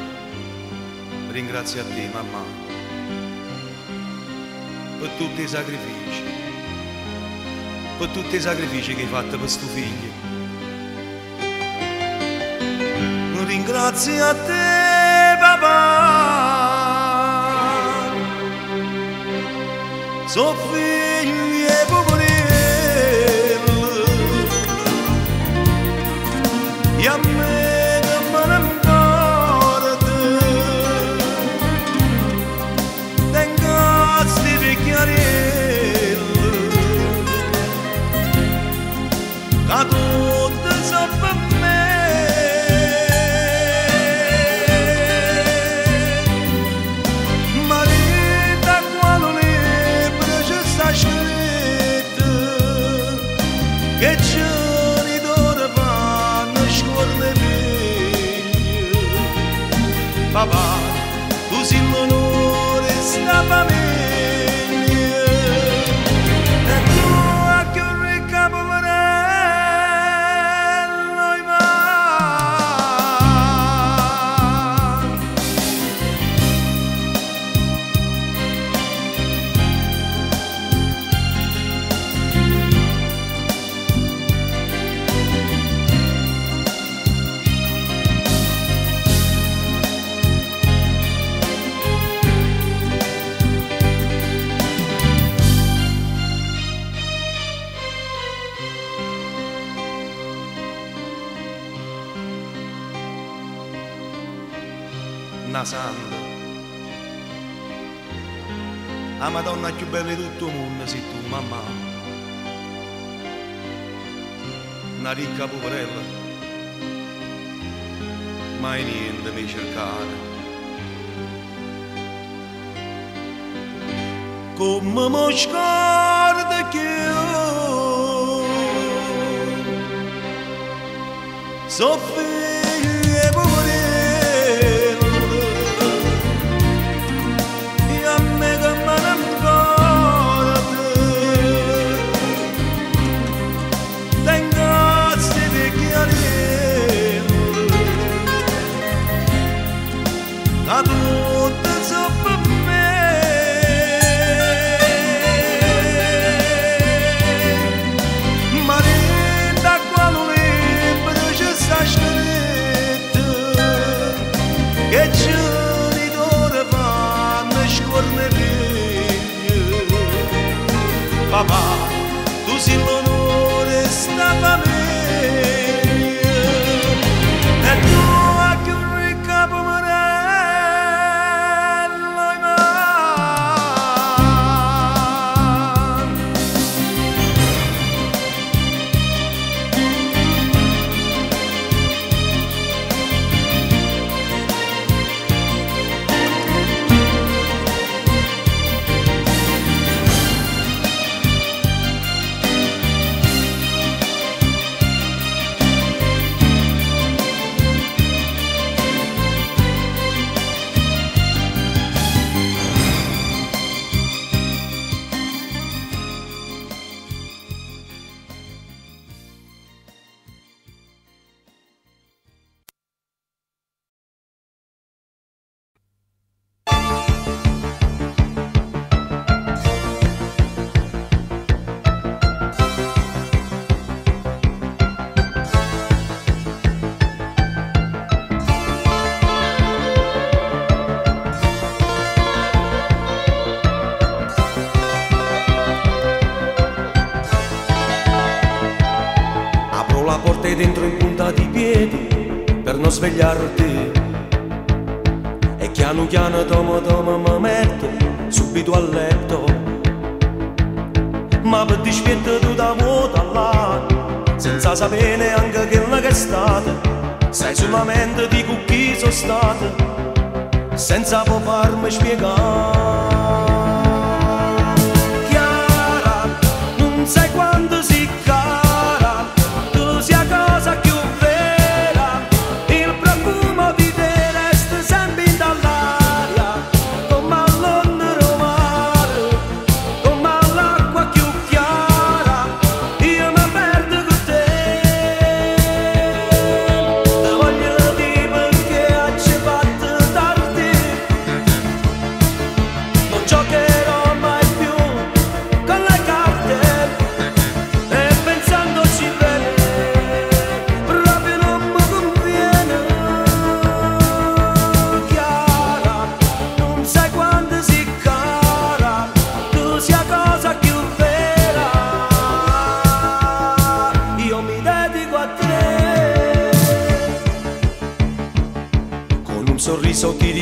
ringrazio a te, mamma, per tutti i sacrifici, per tutti i sacrifici che hai fatto per sto figlio. Ringrazio a te, papà, so svegliarti. E piano piano tomo tomo mi metto subito a letto. Ma per dispetto tu da vuota là senza sapere neanche quella che è stata sai solamente di chi sono stato senza può farmi spiegare.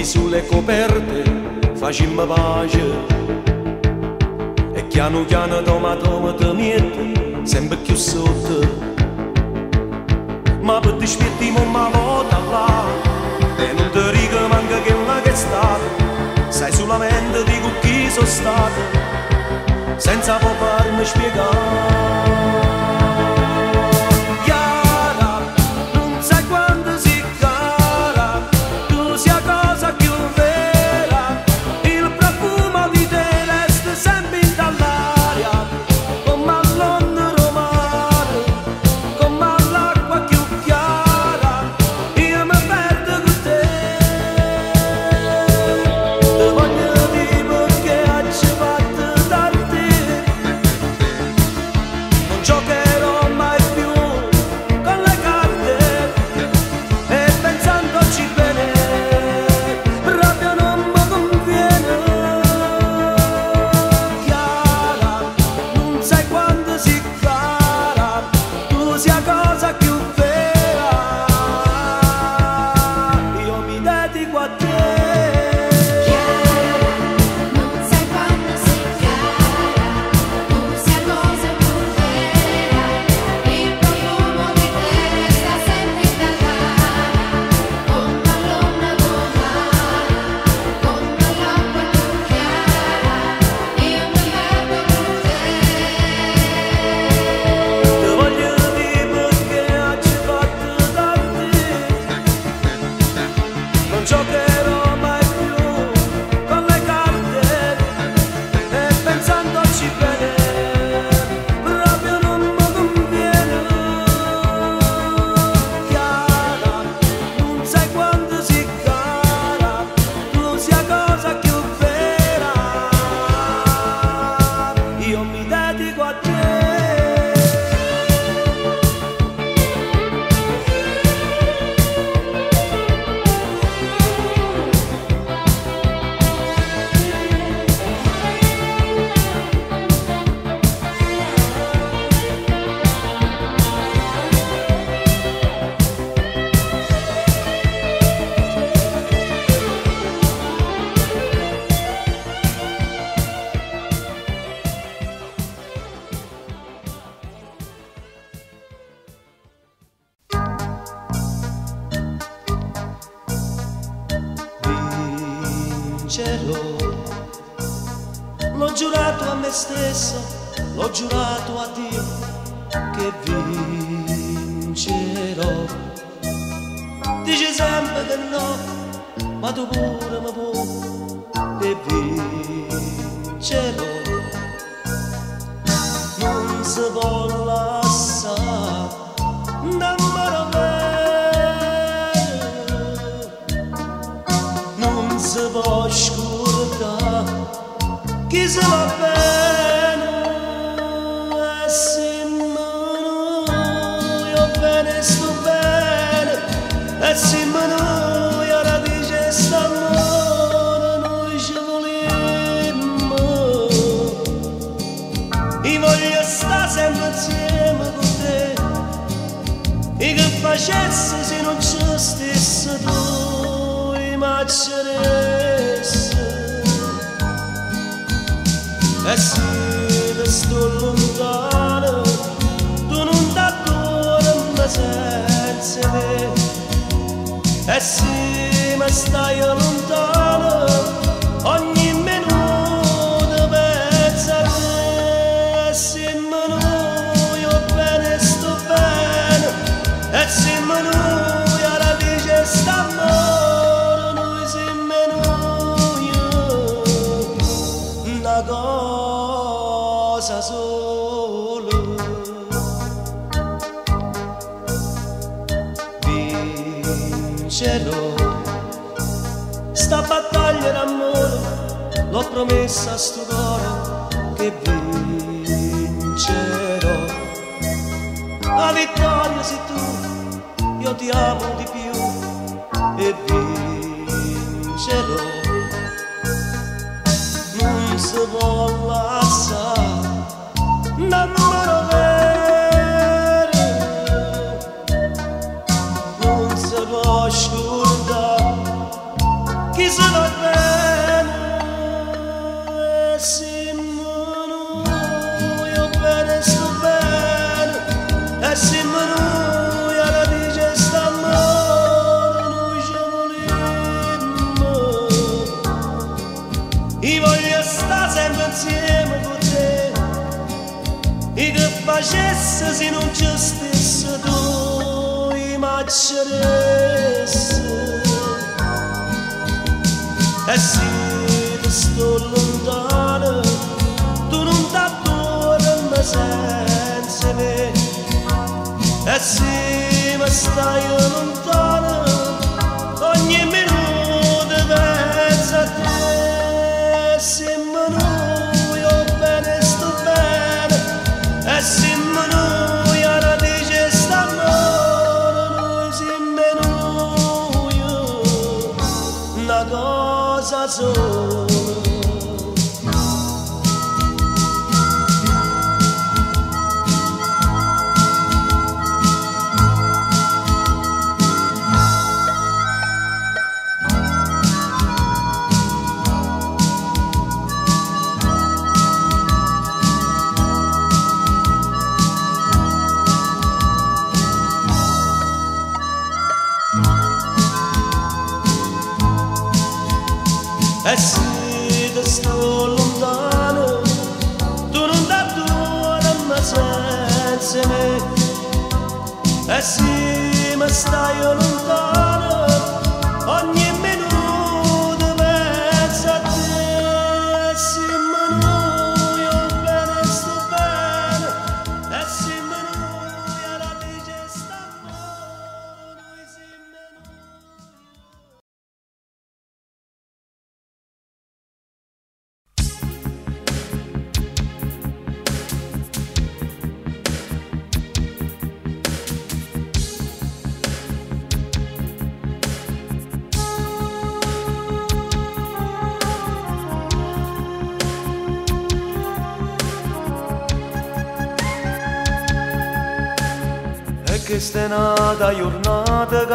sulle coperte facimmo pace. E piano piano toma toma ti miette sempre più sotto. Ma per ti non una volta là. E non ti rico manca che una che è stata. Sai solamente di chi sono stato. Senza potermi spiegare.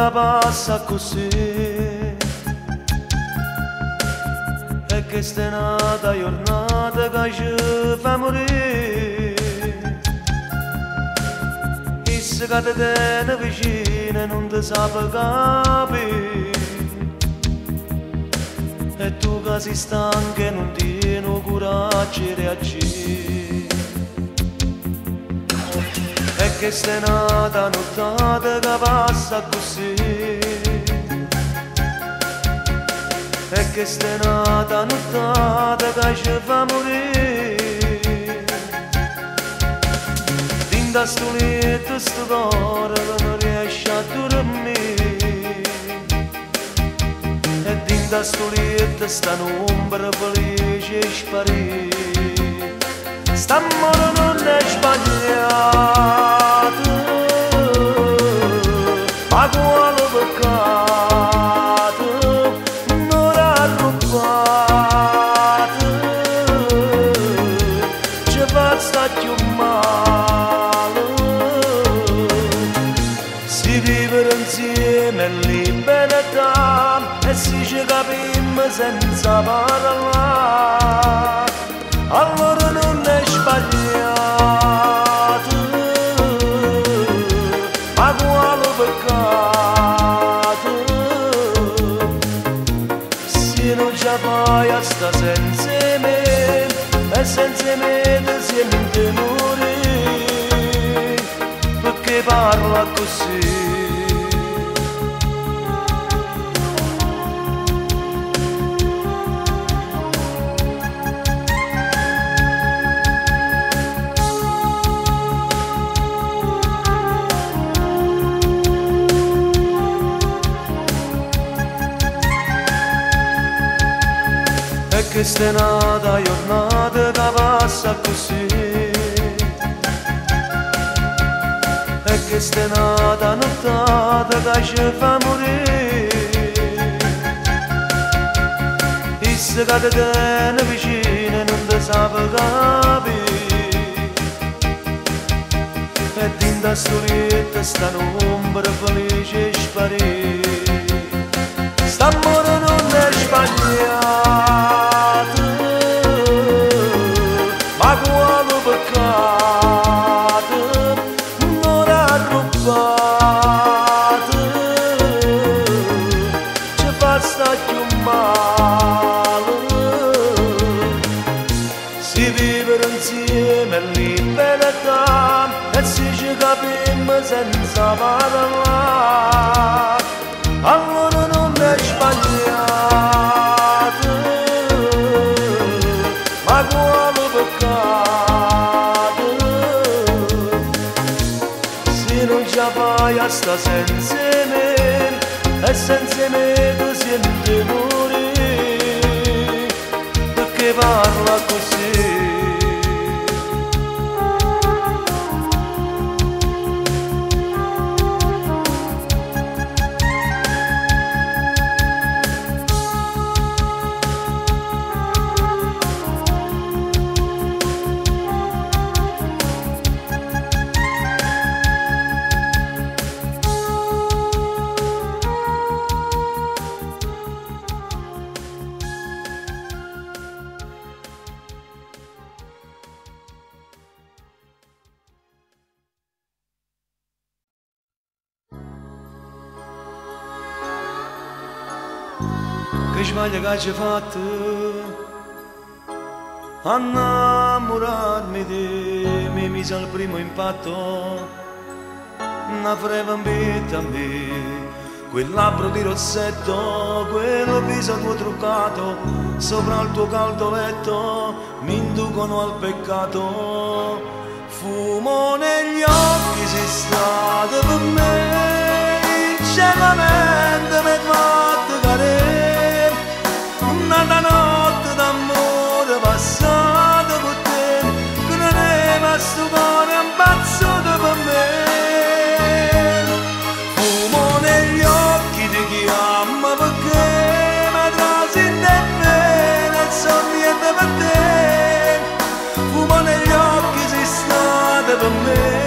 la passa così. E che è nata giornata che ci fa morire. Issa che ti tiene vicina non ti sa capire. E tu che sei stanca e non tieni coraggio di reagire. Tinda sto letto sto cuore che non riesce a dormire e dinda sto letto sta un'ombra felice e sparire St'amore non è sbagliato parla così e che sta nata giornata che passa così e che sta nata nottata che ci fa morire e se cade te vicino e non ti sa capire e dinda storietta sta fai a sta una freva ambita a me quel labbro di rossetto quel viso tuo truccato sopra il tuo caldo letto mi inducono al peccato. Fumo negli occhi sei stato per me ciecamente mi hai fatto cadere una notte stata per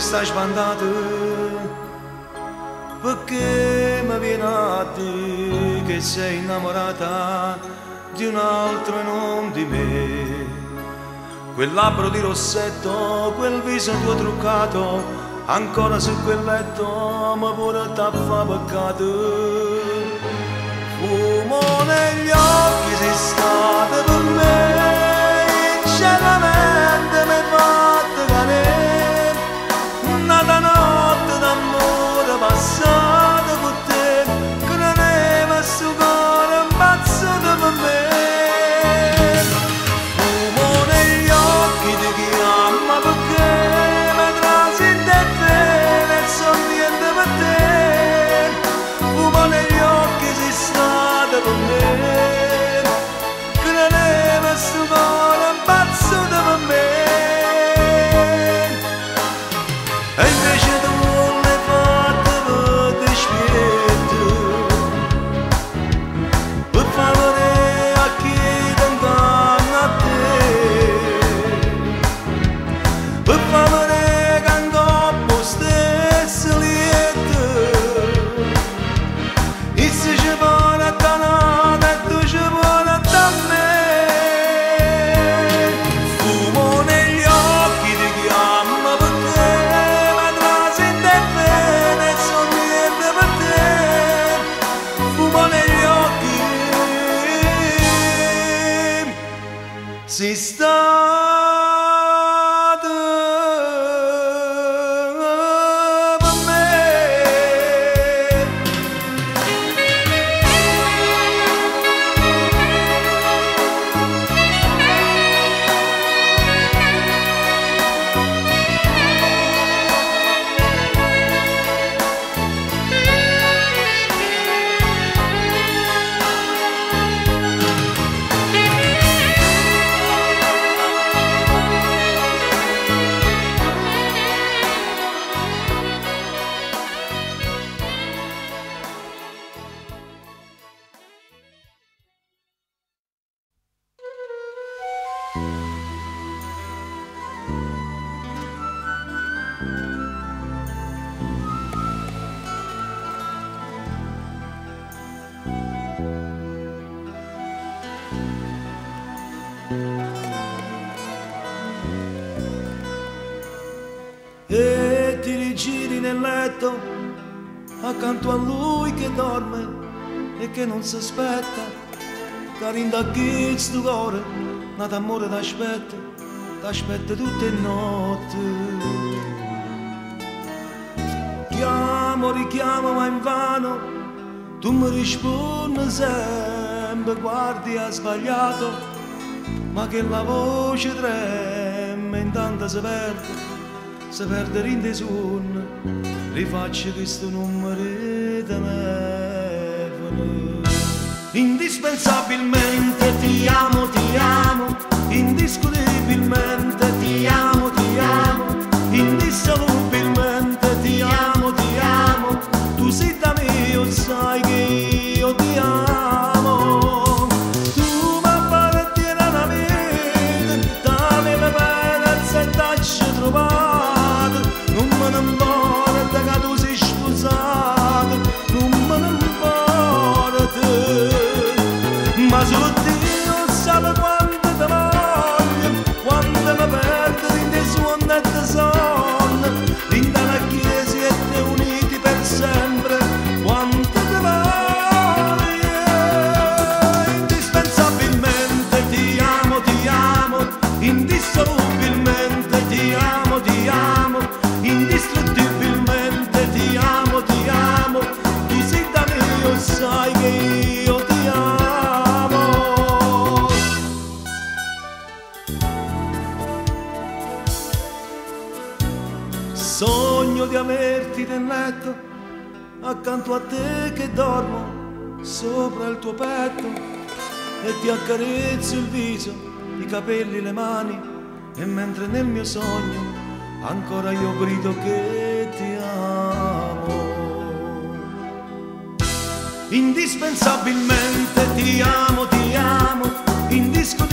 stai sbandata perché mi viene a dire che sei innamorata di un altro e non di me quel labbro di rossetto, quel viso tuo truccato, ancora su quel letto ma pure t'affa peccato. Fumo negli occhi sei stata per me, ingenuamente mi hai tutte le notti chiamo richiamo ma invano tu mi rispondi sempre. Guardi ha sbagliato ma che la voce trema intanto si perde se perde in dei sonno rifaccio questo numero di telefono. Indispensabilmente ti amo ti amo indiscutibilmente ti amo ti amo a te che dormo sopra il tuo petto e ti accarezzo il viso, i capelli, le mani e mentre nel mio sogno ancora io grido che ti amo. indispensabilmente ti amo, ti amo, indiscutibilmente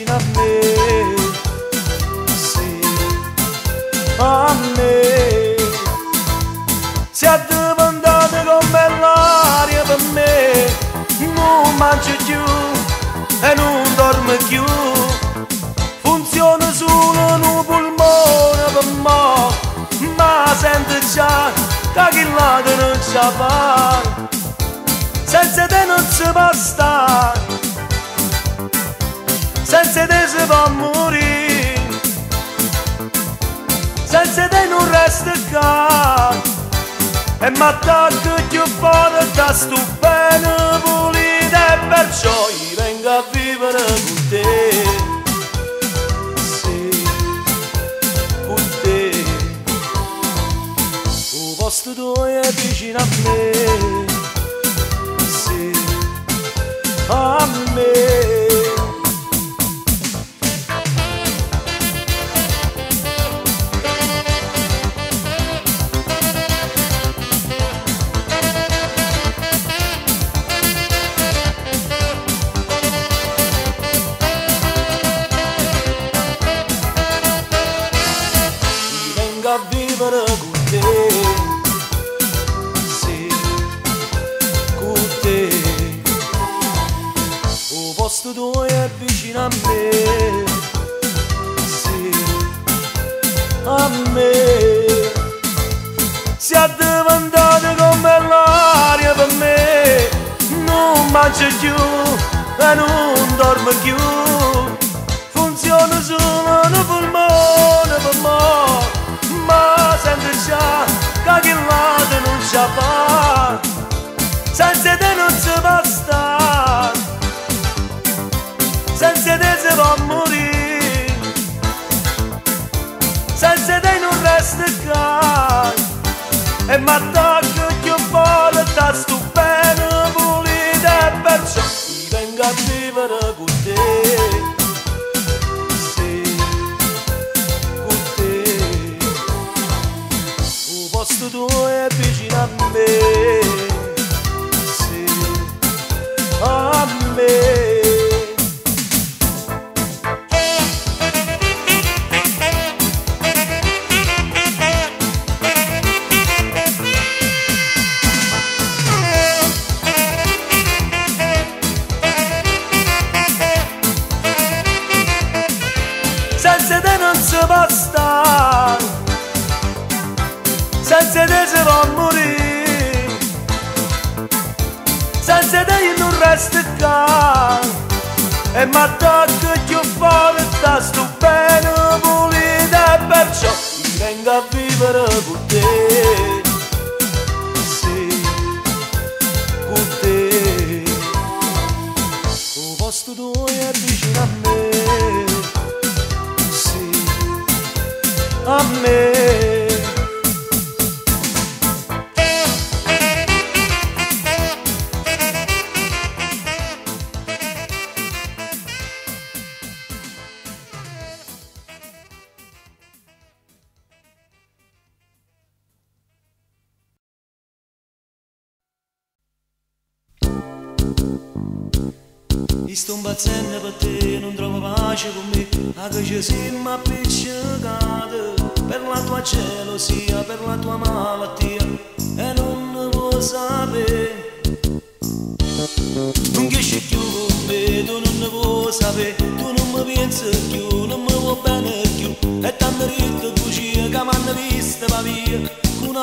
vicino a me, sì, a me. Si è diventata come l'aria per me, non mangio più e non dormo più, funziona solo un polmone per me, ma sento già che chi lato non ci fa, senza te non si può stare senza te si può morire, senza te non resta qua, e mi attacco più forte da sto bene pulito e perciò io vengo a vivere con te. Sì, con te. Il posto tuo è vicino a me, sì, a me. Posto tuo è vicino a me. Si è diventata come l'aria per me, non mangio più e non dormo più, funziona solo un polmone per me, ma sento già che chi lato non senza te non si può pesë të gaj E ma ta këtë kjo balë të astu anche se siamo appiccicati per la tua gelosia, per la tua malattia, e non ne vuoi sapere. Non riesci più con me, tu non ne vuoi sapere, tu non mi pensi più, non mi vuoi bene più, e tanto ritto bugia che mi hanno visto va via, con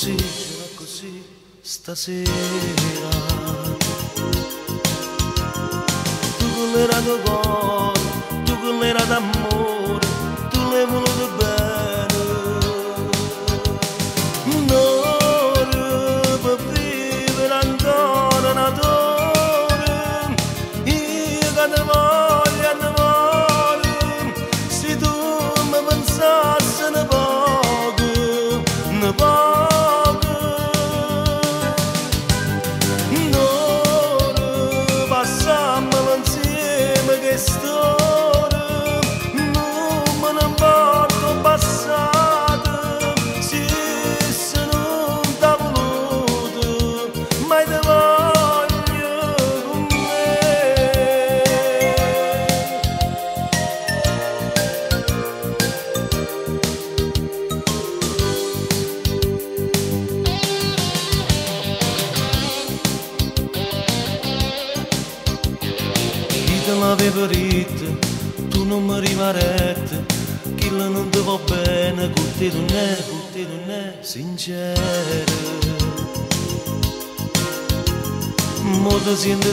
così, faceva così stasera. Tu con l'era d'amore, tu con l'era d'amore.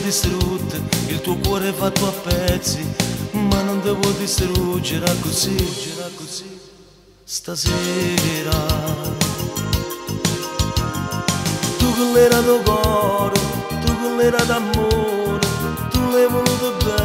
distrutte, il tuo cuore è fatto a pezzi, ma non devo distruggere così, così, stasera. Tu che l'era d'amore, tu che l'era d'amore, tu l'hai voluto bene.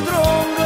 Tu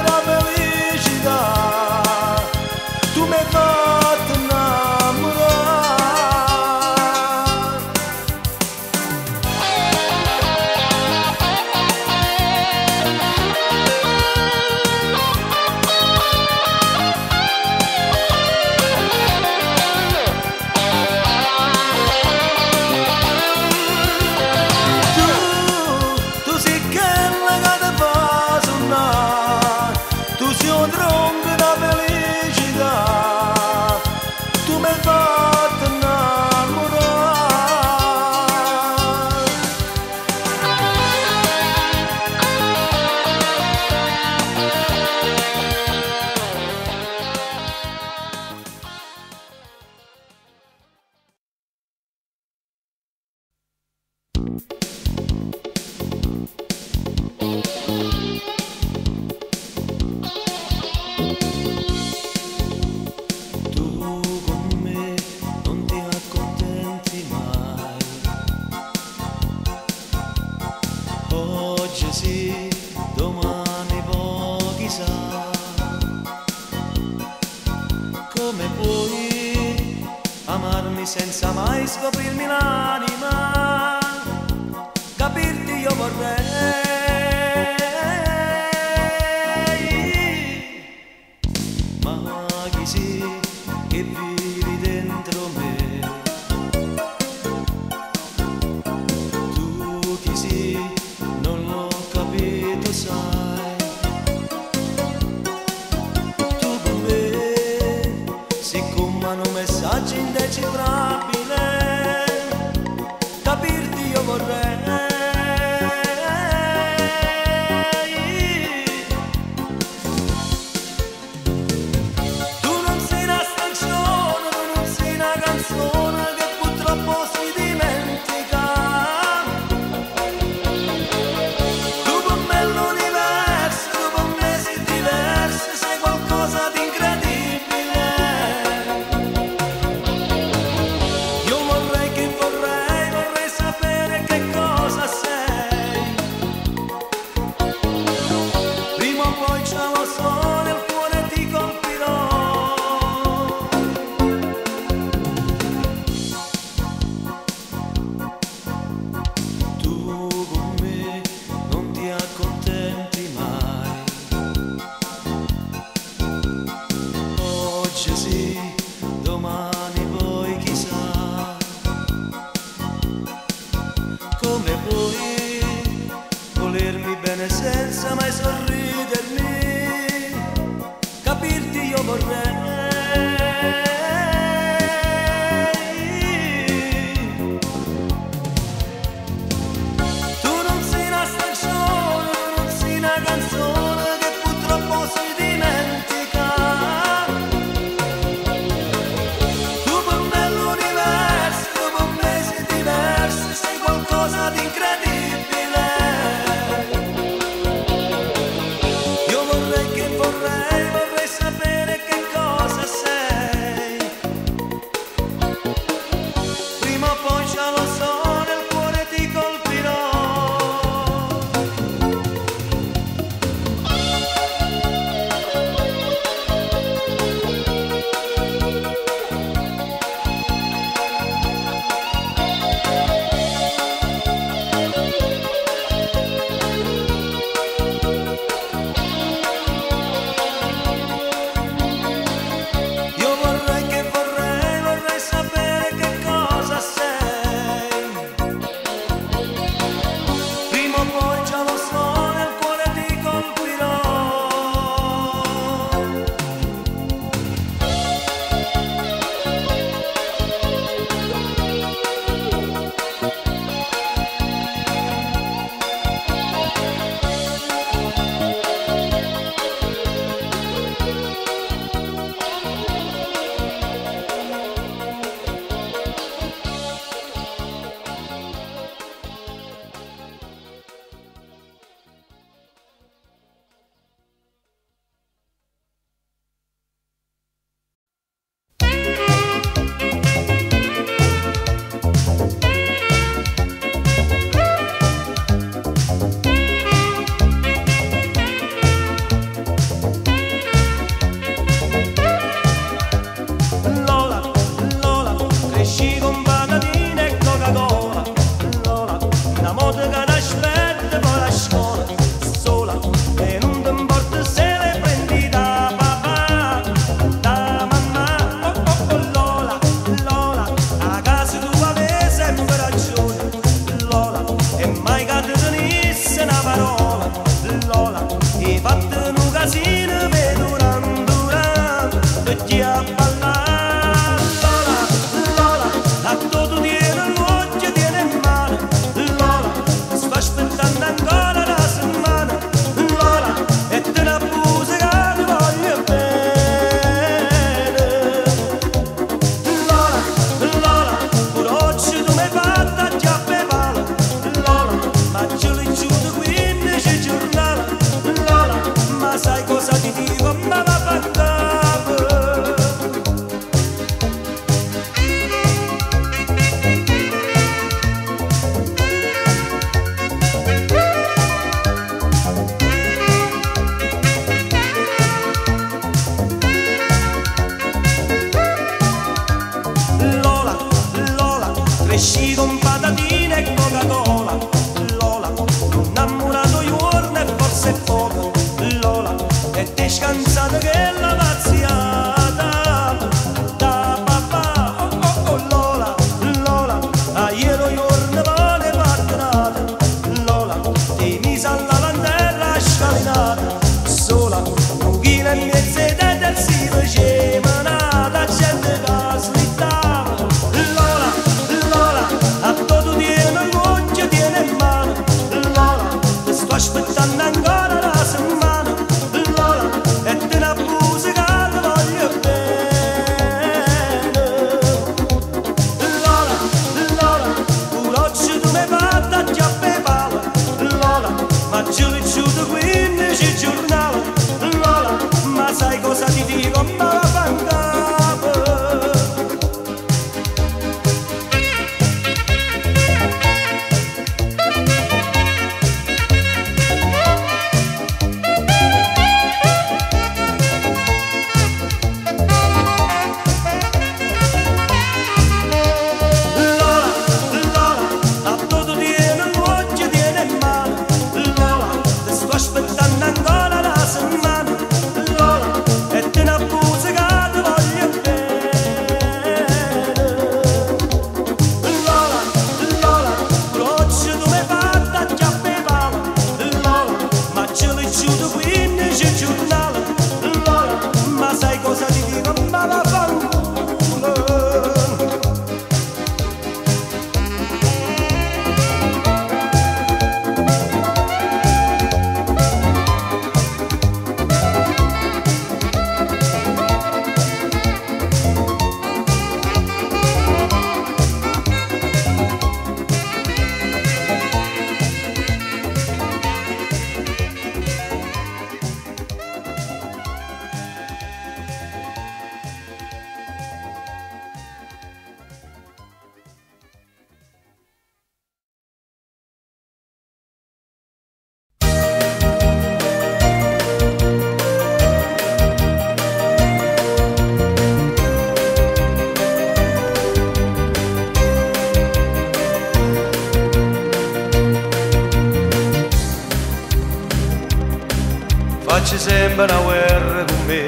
Sempre una guerra con me,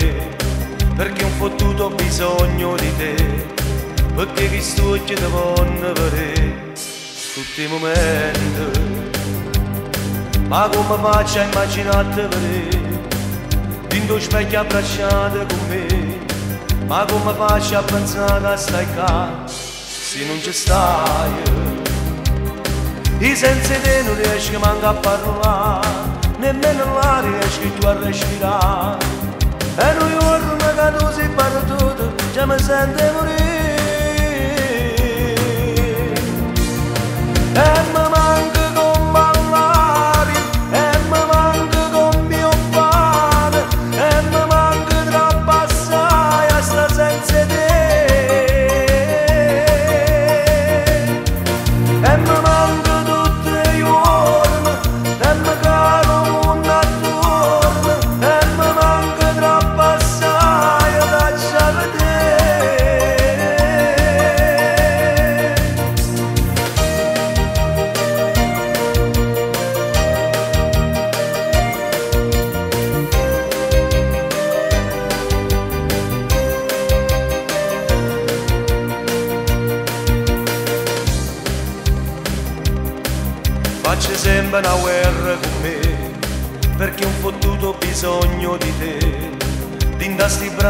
perché ho fottuto bisogno di te, perché chi sto ci devono vedere tutti i momenti. Ma come faccio a immaginarti vedere, dentro specchio abbracciate con me, ma come faccio a pensare a stai qua, se non ci stai? I senza te non riesco manco a parlare, nemmeno l'aria tu a respirare. E noi giorno che tu sei già mi sente morire.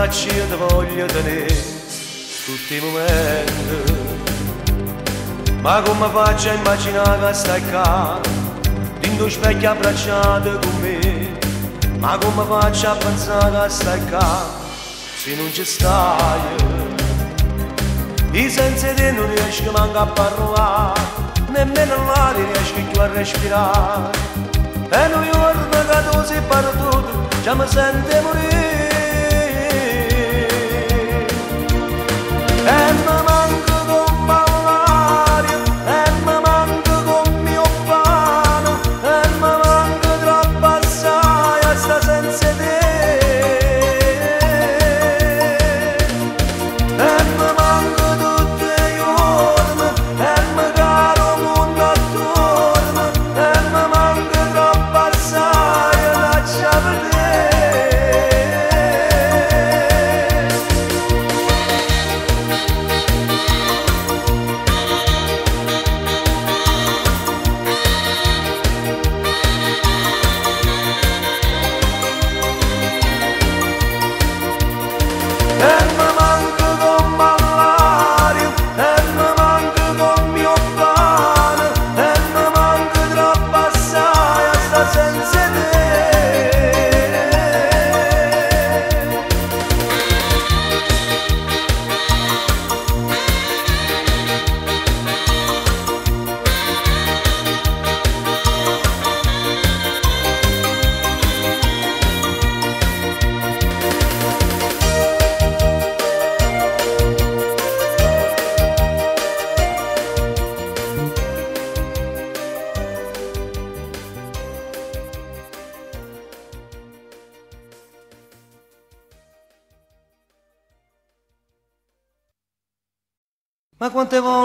Dinda sti bracci io ti voglio tenere tutti i momenti. Ma come faccio a immaginare che stai qua, dinto specchio abbracciato con me? Ma come faccio a pensare che stai qua, se non ci stai? I senza te non riesco manco a parlare, nemmeno l'aria riesco più a respirare. E noi giorno che tu sei perduto, già mi sente morire. E mi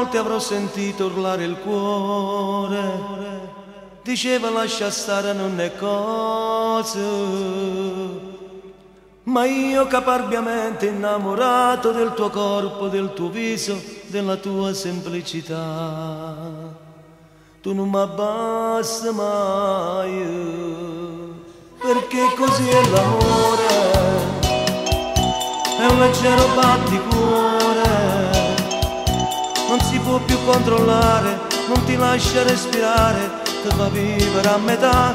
volte avrò sentito urlare il cuore, diceva lascia stare non è cosa. Ma io caparbiamente innamorato del tuo corpo, del tuo viso, della tua semplicità. Tu non mi abbasti mai, perché così è l'amore, è un leggero batticuore controllare, non ti lascia respirare, ti fa vivere a metà,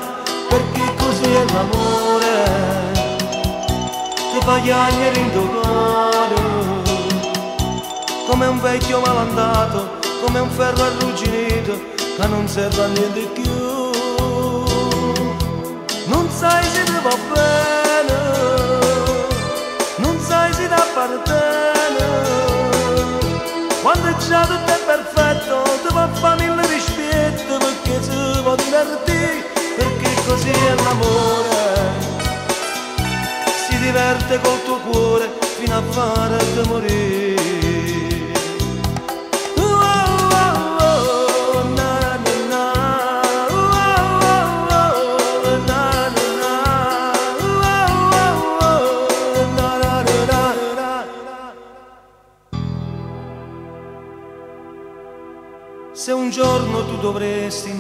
perché così è l'amore, ti fa piangere in tuo cuore, come un vecchio malandato, come un ferro arrugginito, che non serve a niente più. Non sai se ti va bene, non sai se ti appartiene. Quando già è perfetto, fa fare mille rispetto perché si può divertire, perché così è l'amore. Si diverte col tuo cuore fino a farti morire.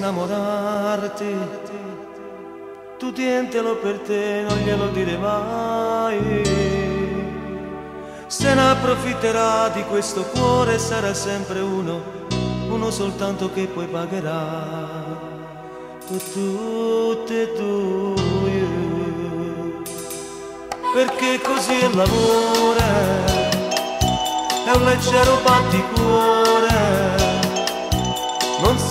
innamorarti, tu tientelo per te, non glielo dire mai. Se ne approfitterà di questo cuore sarà sempre uno, uno soltanto che poi pagherà. Tu, tu, te, tu. Perché così è l'amore, è un leggero batticuore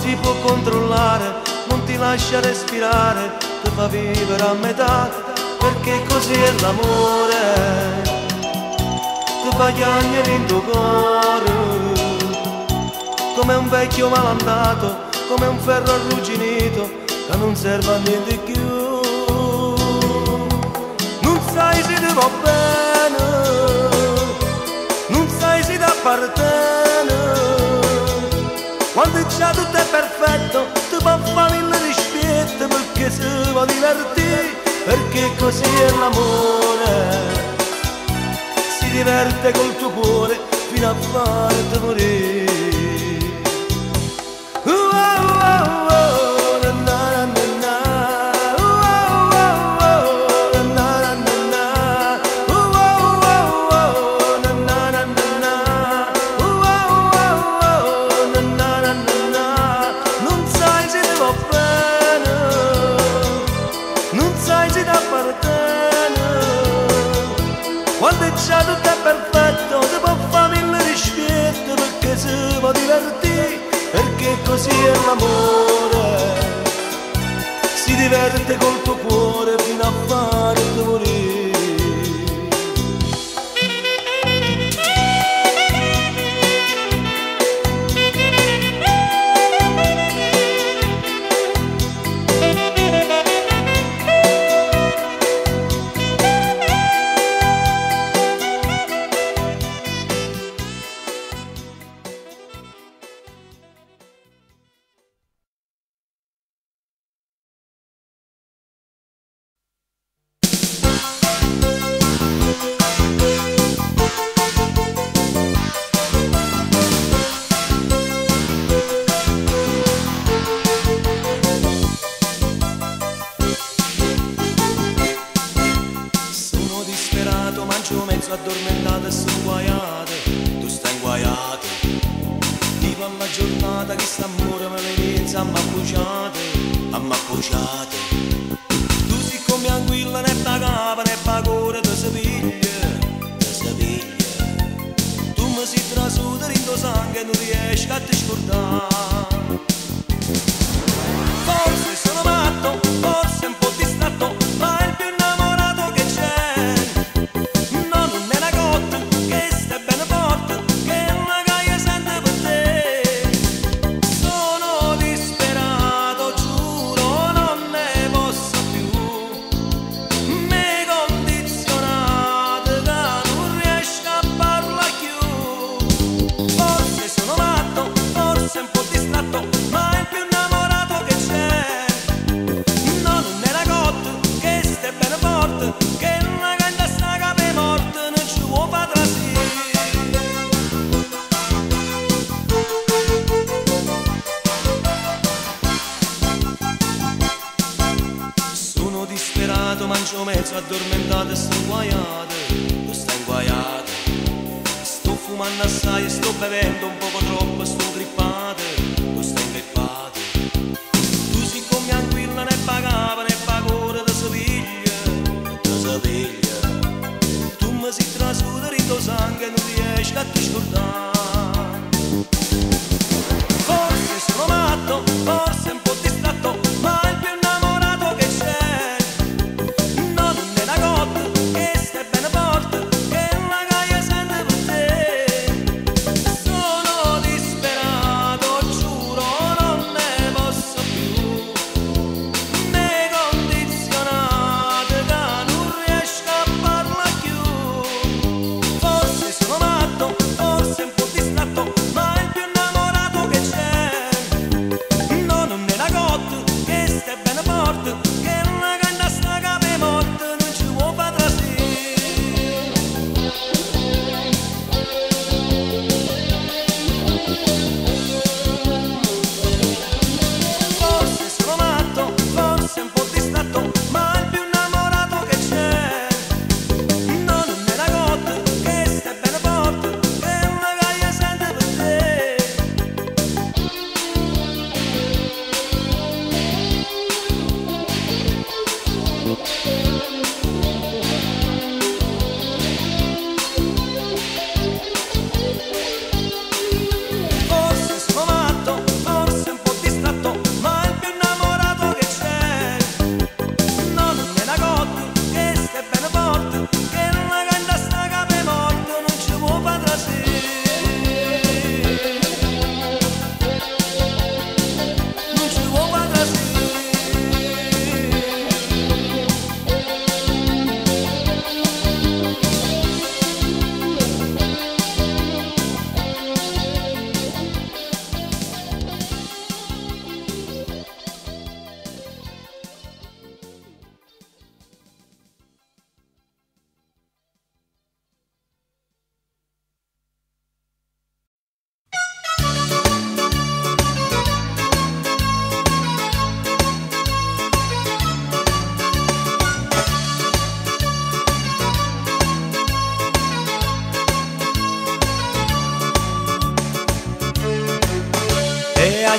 si può controllare, non ti lascia respirare, ti fa vivere a metà, perché così è l'amore, ti fa piangere in tuo cuore, come un vecchio malandato, come un ferro arrugginito, che non serve a niente più. Non sai se ti va bene, perfetto ti fa fare il rispetto perché si va a divertire, perché così è l'amore. Si diverte col tuo cuore fino a farti morire. Uh, uh, uh.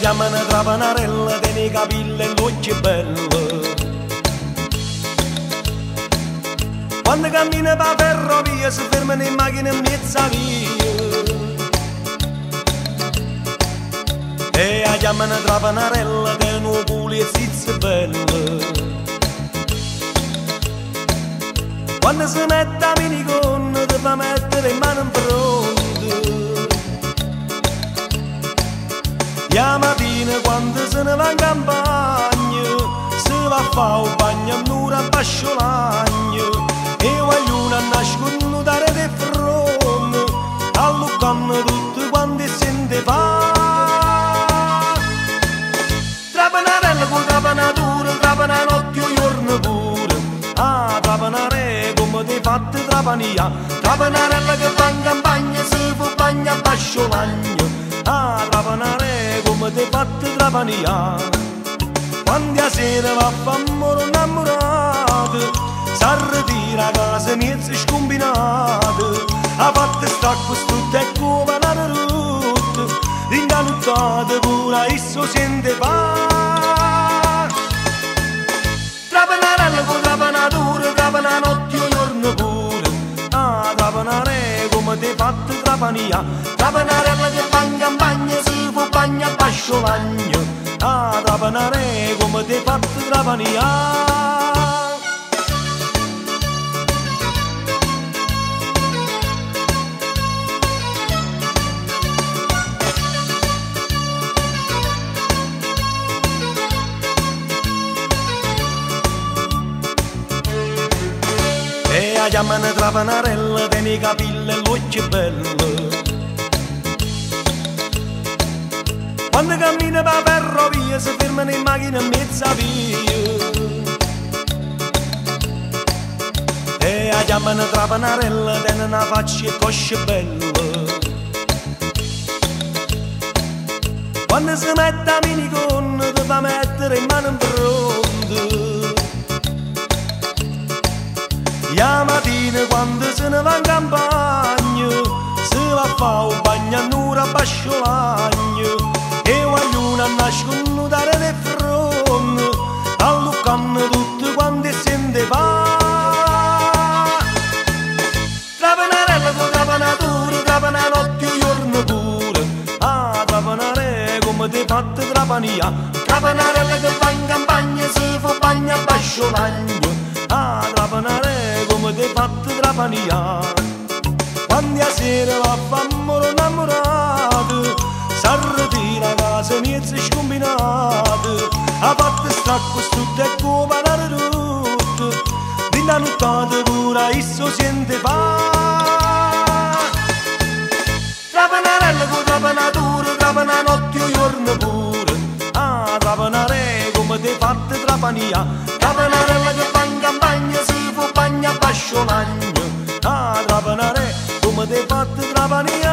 Chiamano trapanarella, tiene i capelli e l'occhio bello. Quando cammina per ferrovia si fermano in macchina in mezzo a via. E la chiamano trapanarella, tiene un culo e zizzo bello. Quando si mette a minigonna ti fa mettere in mano in pronto La mattina quando se ne va in campagna Si va a fare un bagno a basciolagno E vogliono nascondere di fronte Alluccano tutti quanti sente fa. Trapanarella con trapanatura Trapana notte o giorno pure. Ah, trapanare come ti fatti trapania. Trapanarella che va in campagna Si fa bagno a basciolagno Ah, trapanare come ti fatti trapania Quando a sera va a famore innamorato S'arritira a casa mezzo scombinato Ha fatto stacco tutto e come la rotta Ringanuttata pure esso sente fa Trapanarella con trapanatura Trapana notte o giorno pure Ah, trapanare come ti fatti trapania Trapanarella che va in campagna Si fa bagno a trapanare come ti fatti trapania E la chiamano trapanarella, tiene i capelli e l'occhio bello. Quando cammina per ferrovia si fermano in macchina a via. E la chiamano trapanarella, tiene una faccia e coscia bella. Quando si mette a minigonna ti fa mettere in mano in pronto. La mattina quando se ne va in campagna Si va a fare un bagno a un'ora a basciolagno E vogliono a nascondere di fronte Alluccano tutti quanti sente fa. Trapanarella con trapanatura Trapana notte o giorno pure. Ah, trapanare come ti fatti trapania Trapanarella che va in campagna Si fa bagno a basciolagno Ah, trapanare come ti fatti trapania Quando a sera va a mezzo scombinato Ha fatto stacco tutto e come la rotta Dilla nottata pure esso sente fa Trapanarella con trapanatura Trapana notte o giorno pure Ah, trapanare come ti fatti trapania Trapanarella che va in campagna Si fa bagno a basciolagno Ah, trapanare come ti fatti trapania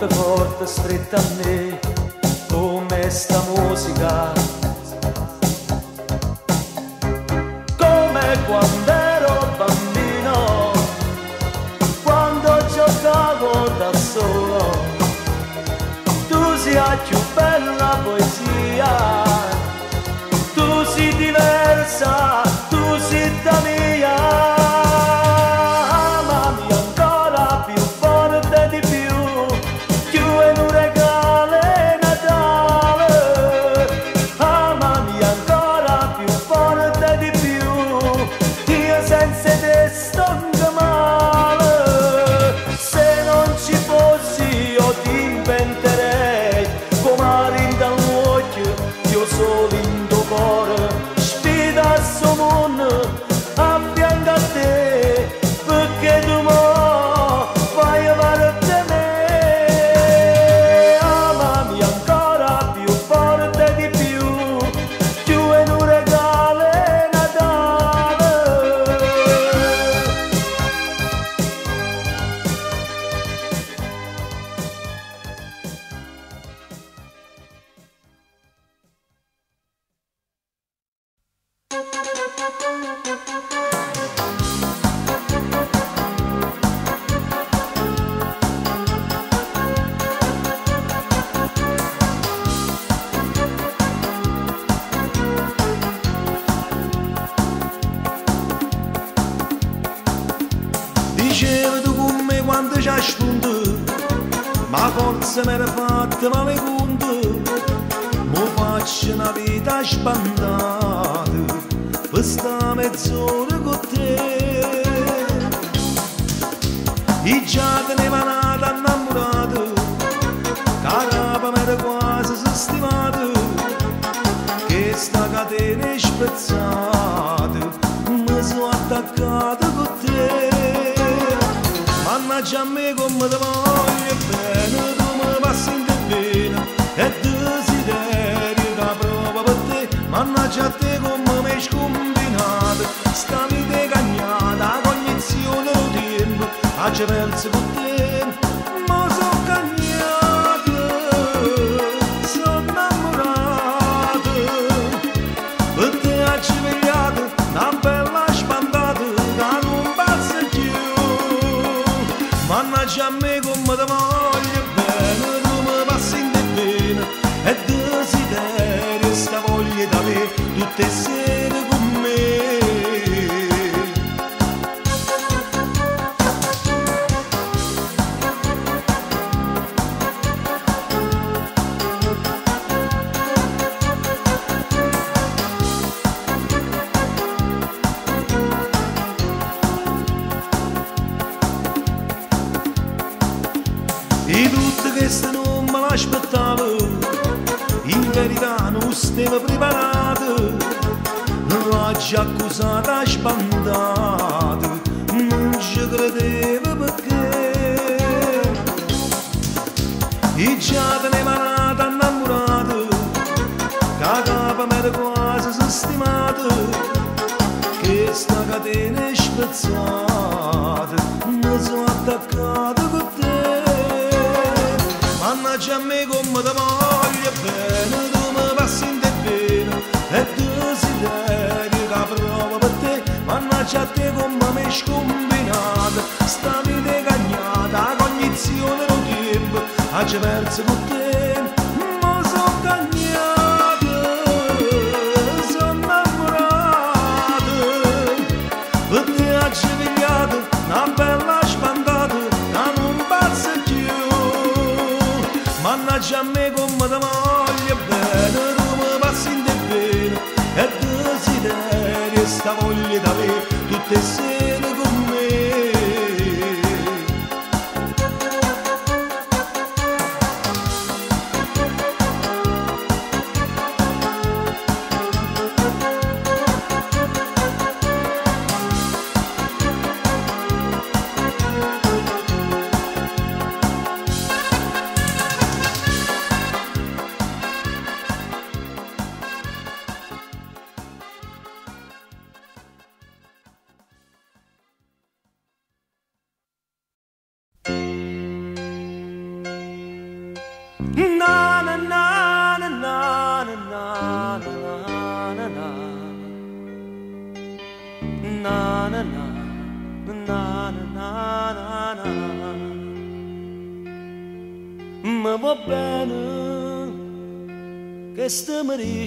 forte, forte, stretta a me come sta musica.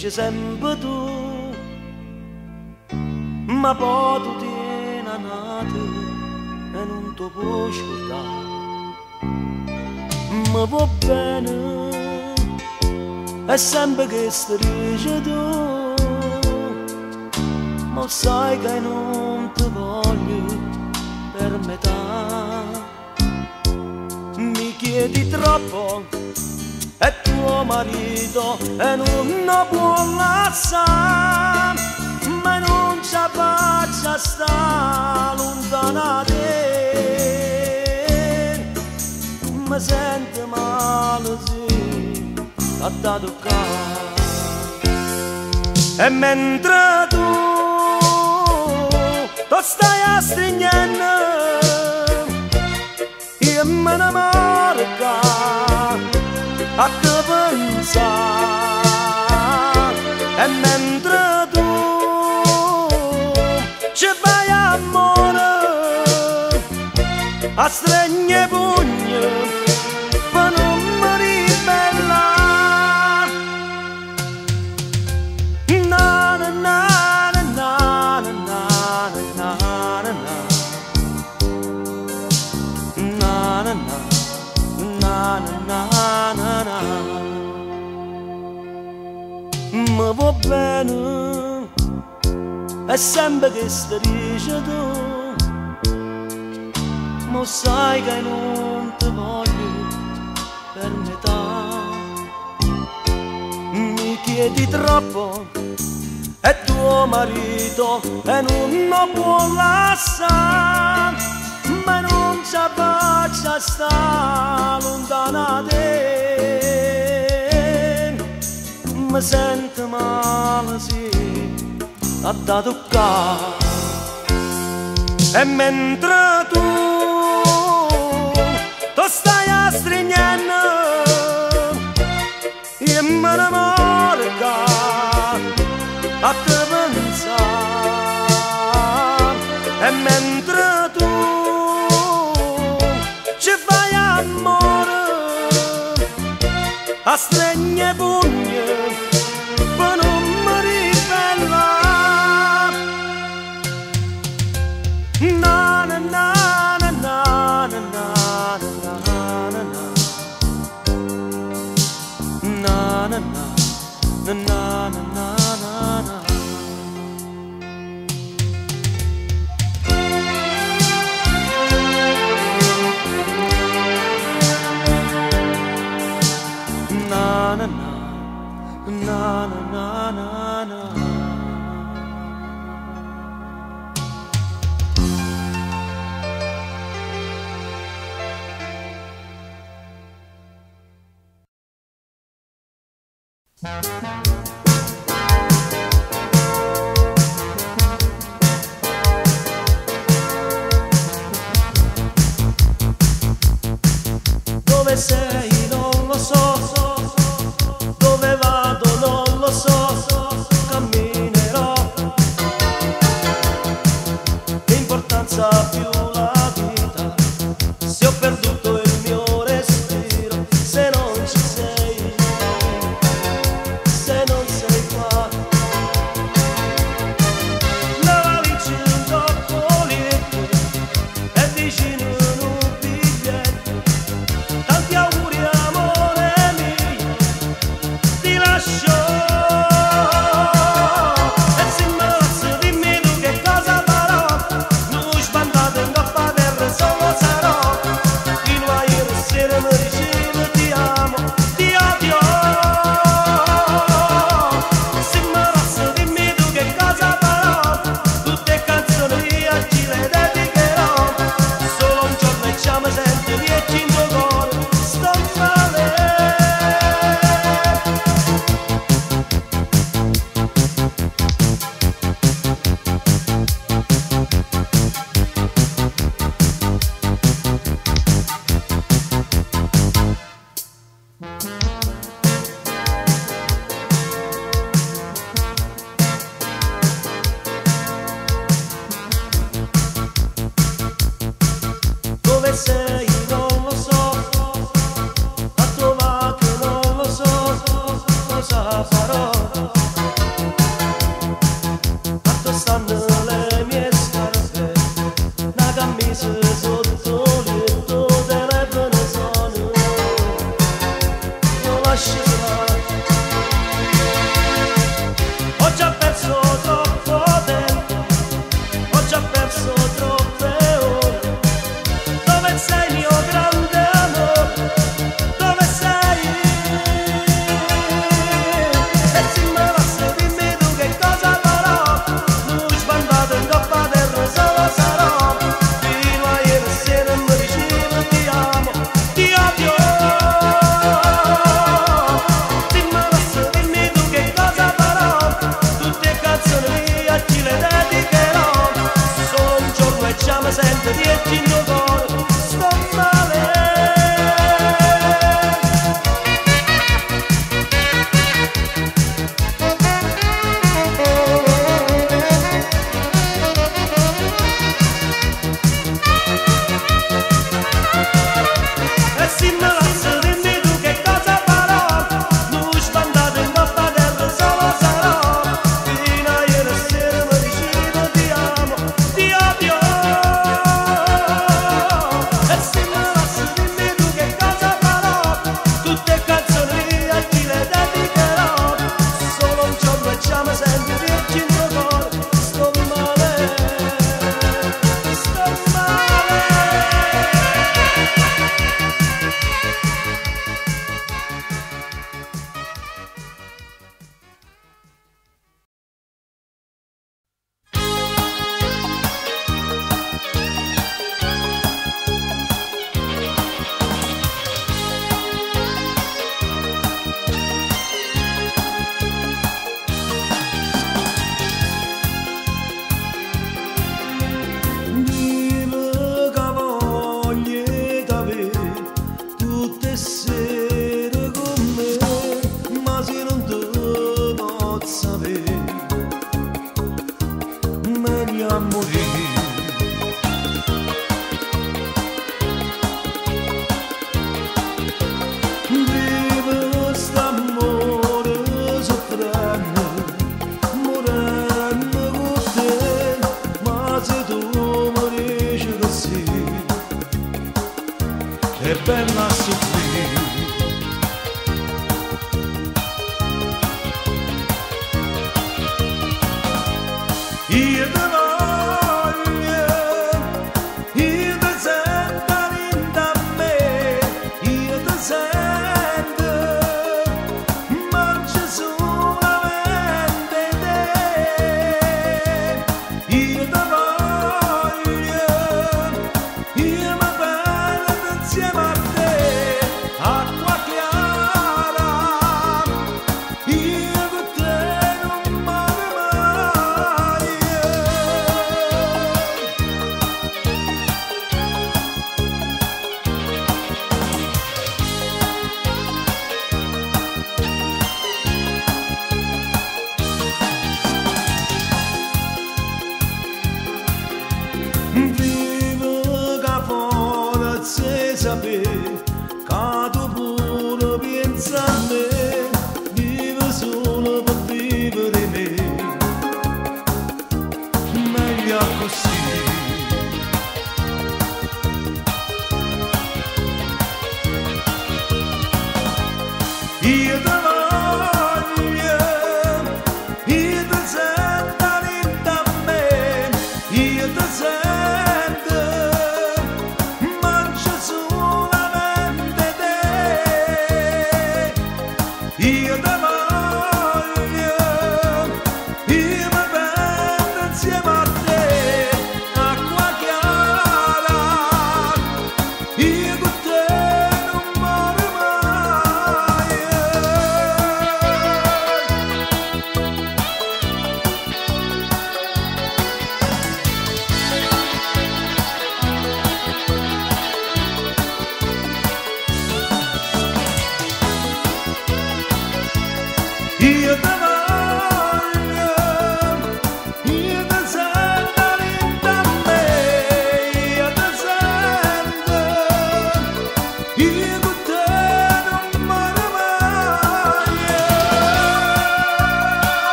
dici sempre tu, ma poi tu ti tieni nato e non ti puoi scordare. Ma va bene, è sempre che strisci tu, ma sai che non marito e non lo può lasciare, ma non ci faccia sta lontana te. Mi sento male sì, a te. E mentre tu, tu stai a stringendo, io me ne a strenne pugne per non morire bella. Na na na na na na na na na na na na na na Më vo bene, e sembra che sta tu ma sai che non ti voglio per metà. Mi chiedi troppo è tuo marito e non lo può lasciare, ma non ci faccia sta lontana te. Mi sento male, sì, a da toccare. E mentre a cămânța. E mentre tu ce fai amore A stregne bugne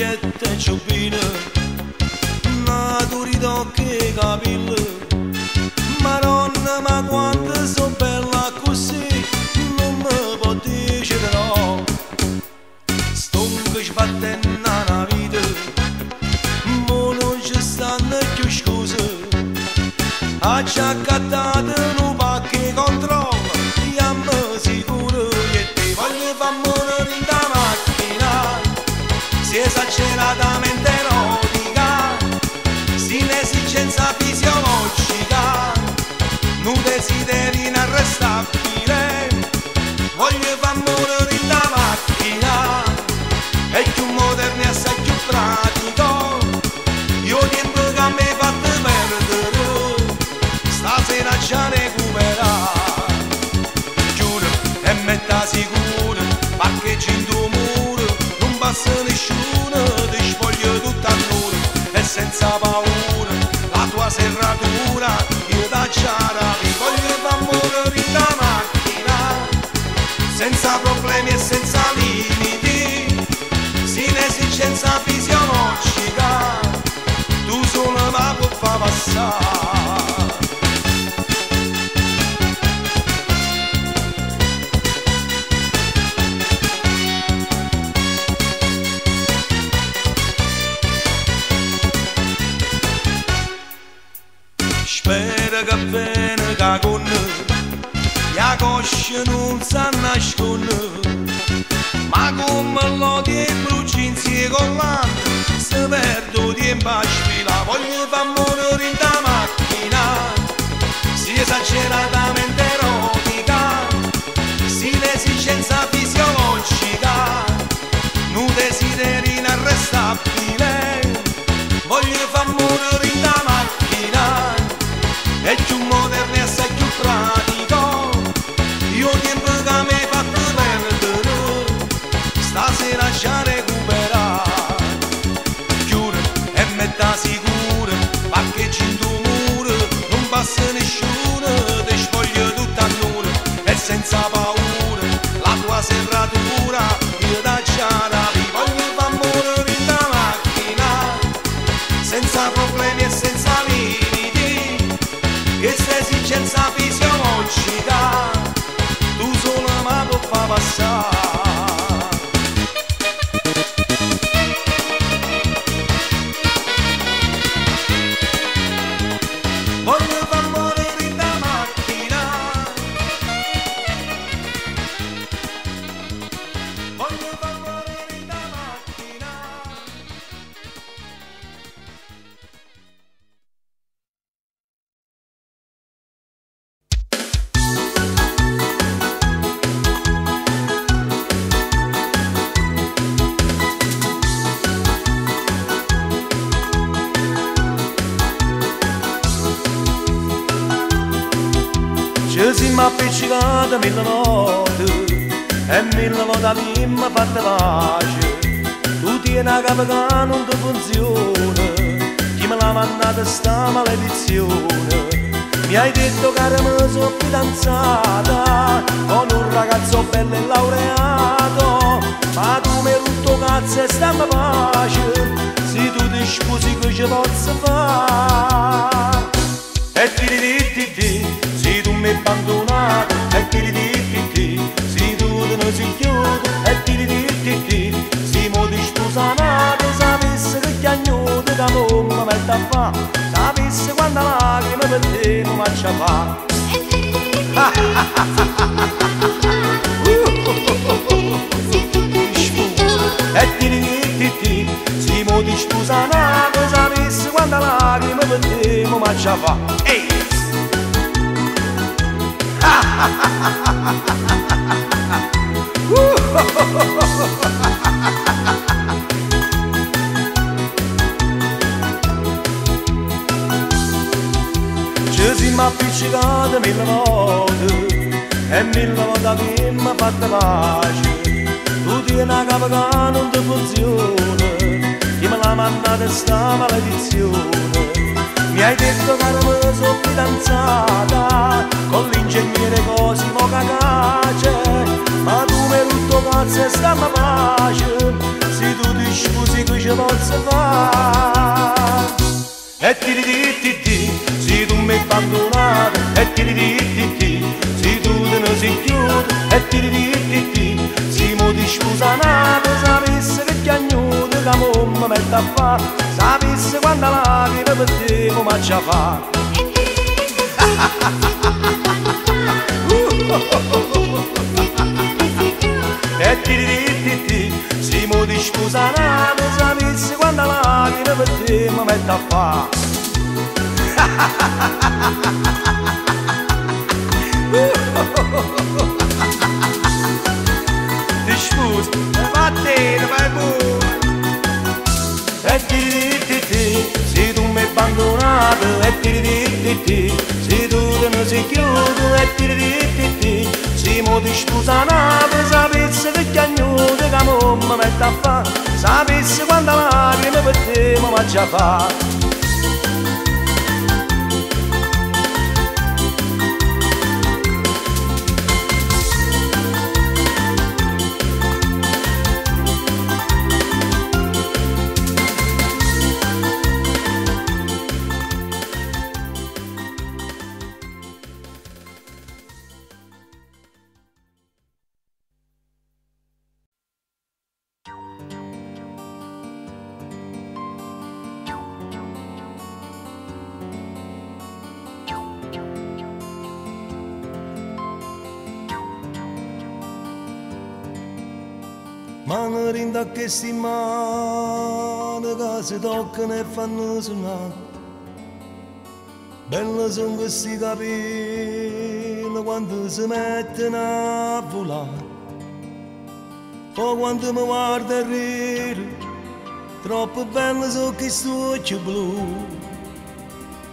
biglietto ciubino Ma duri d'occhi capillo Madonna ma quanto sono bella così Non mi può dire no Stonco sbattendo la vita Ma non ci stanno più scuse Acciaccate stop.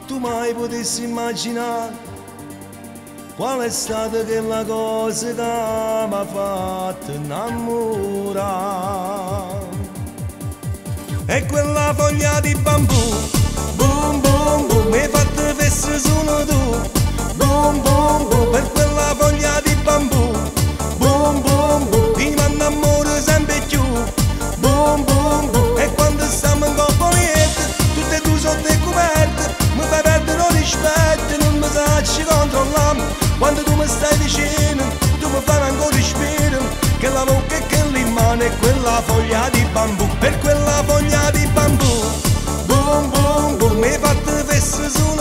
tu mai potessi immaginare qual è stata quella cosa che mi ha fatto innamorare. E quella foglia di bambù, boom boom boom, mi hai fatto fesse solo tu, boom boom boom, per quella foglia di bambù, boom boom boom, ti mando amore sempre più, boom boom boom, e quando stiamo in coppia, tutte e due sono ci controlliamo Quando tu mi stai vicino, tu mi fai ancora respiro Che la bocca e che l'immane è quella foglia di bambù. Per quella foglia di bambù. Boom boom boom, mi hai fatto festa sulla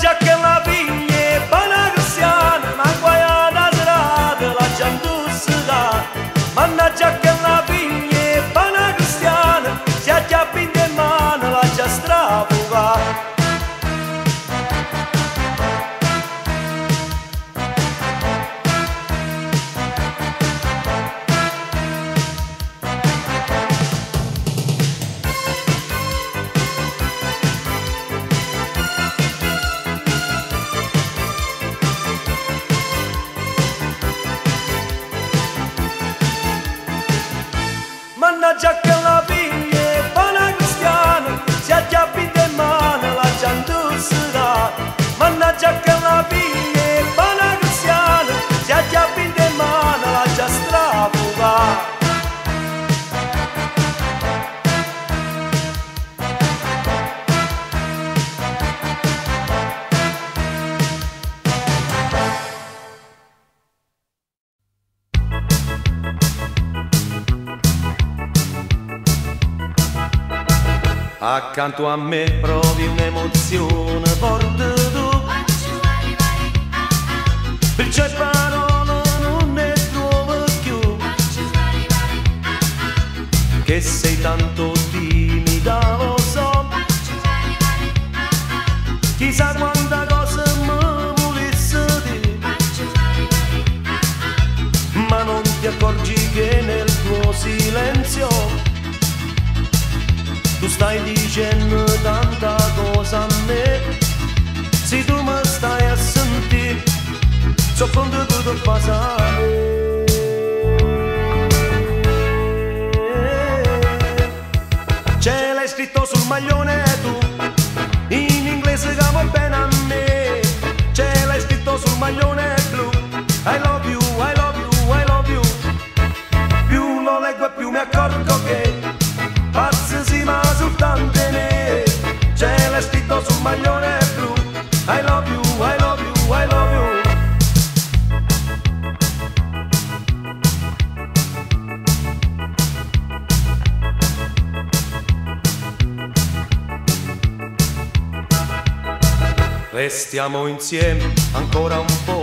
ya que accanto a me provi un'emozione forte tu. Perciò parola non ne trovo più. Che sei tanto timida lo so. Chissà quanta cosa mi volesse dire. Ma non ti accorgi che nel tuo silenzio stai dicendo tanta cosa a me. Se tu mi stai a sentire Soffronto tutto il passato. Ce l'hai scritto sul maglione tu In inglese che cavo bene a me. Ce l'hai scritto sul maglione tu maglione blu. I love you, I love you, I love you. Restiamo insieme ancora un po'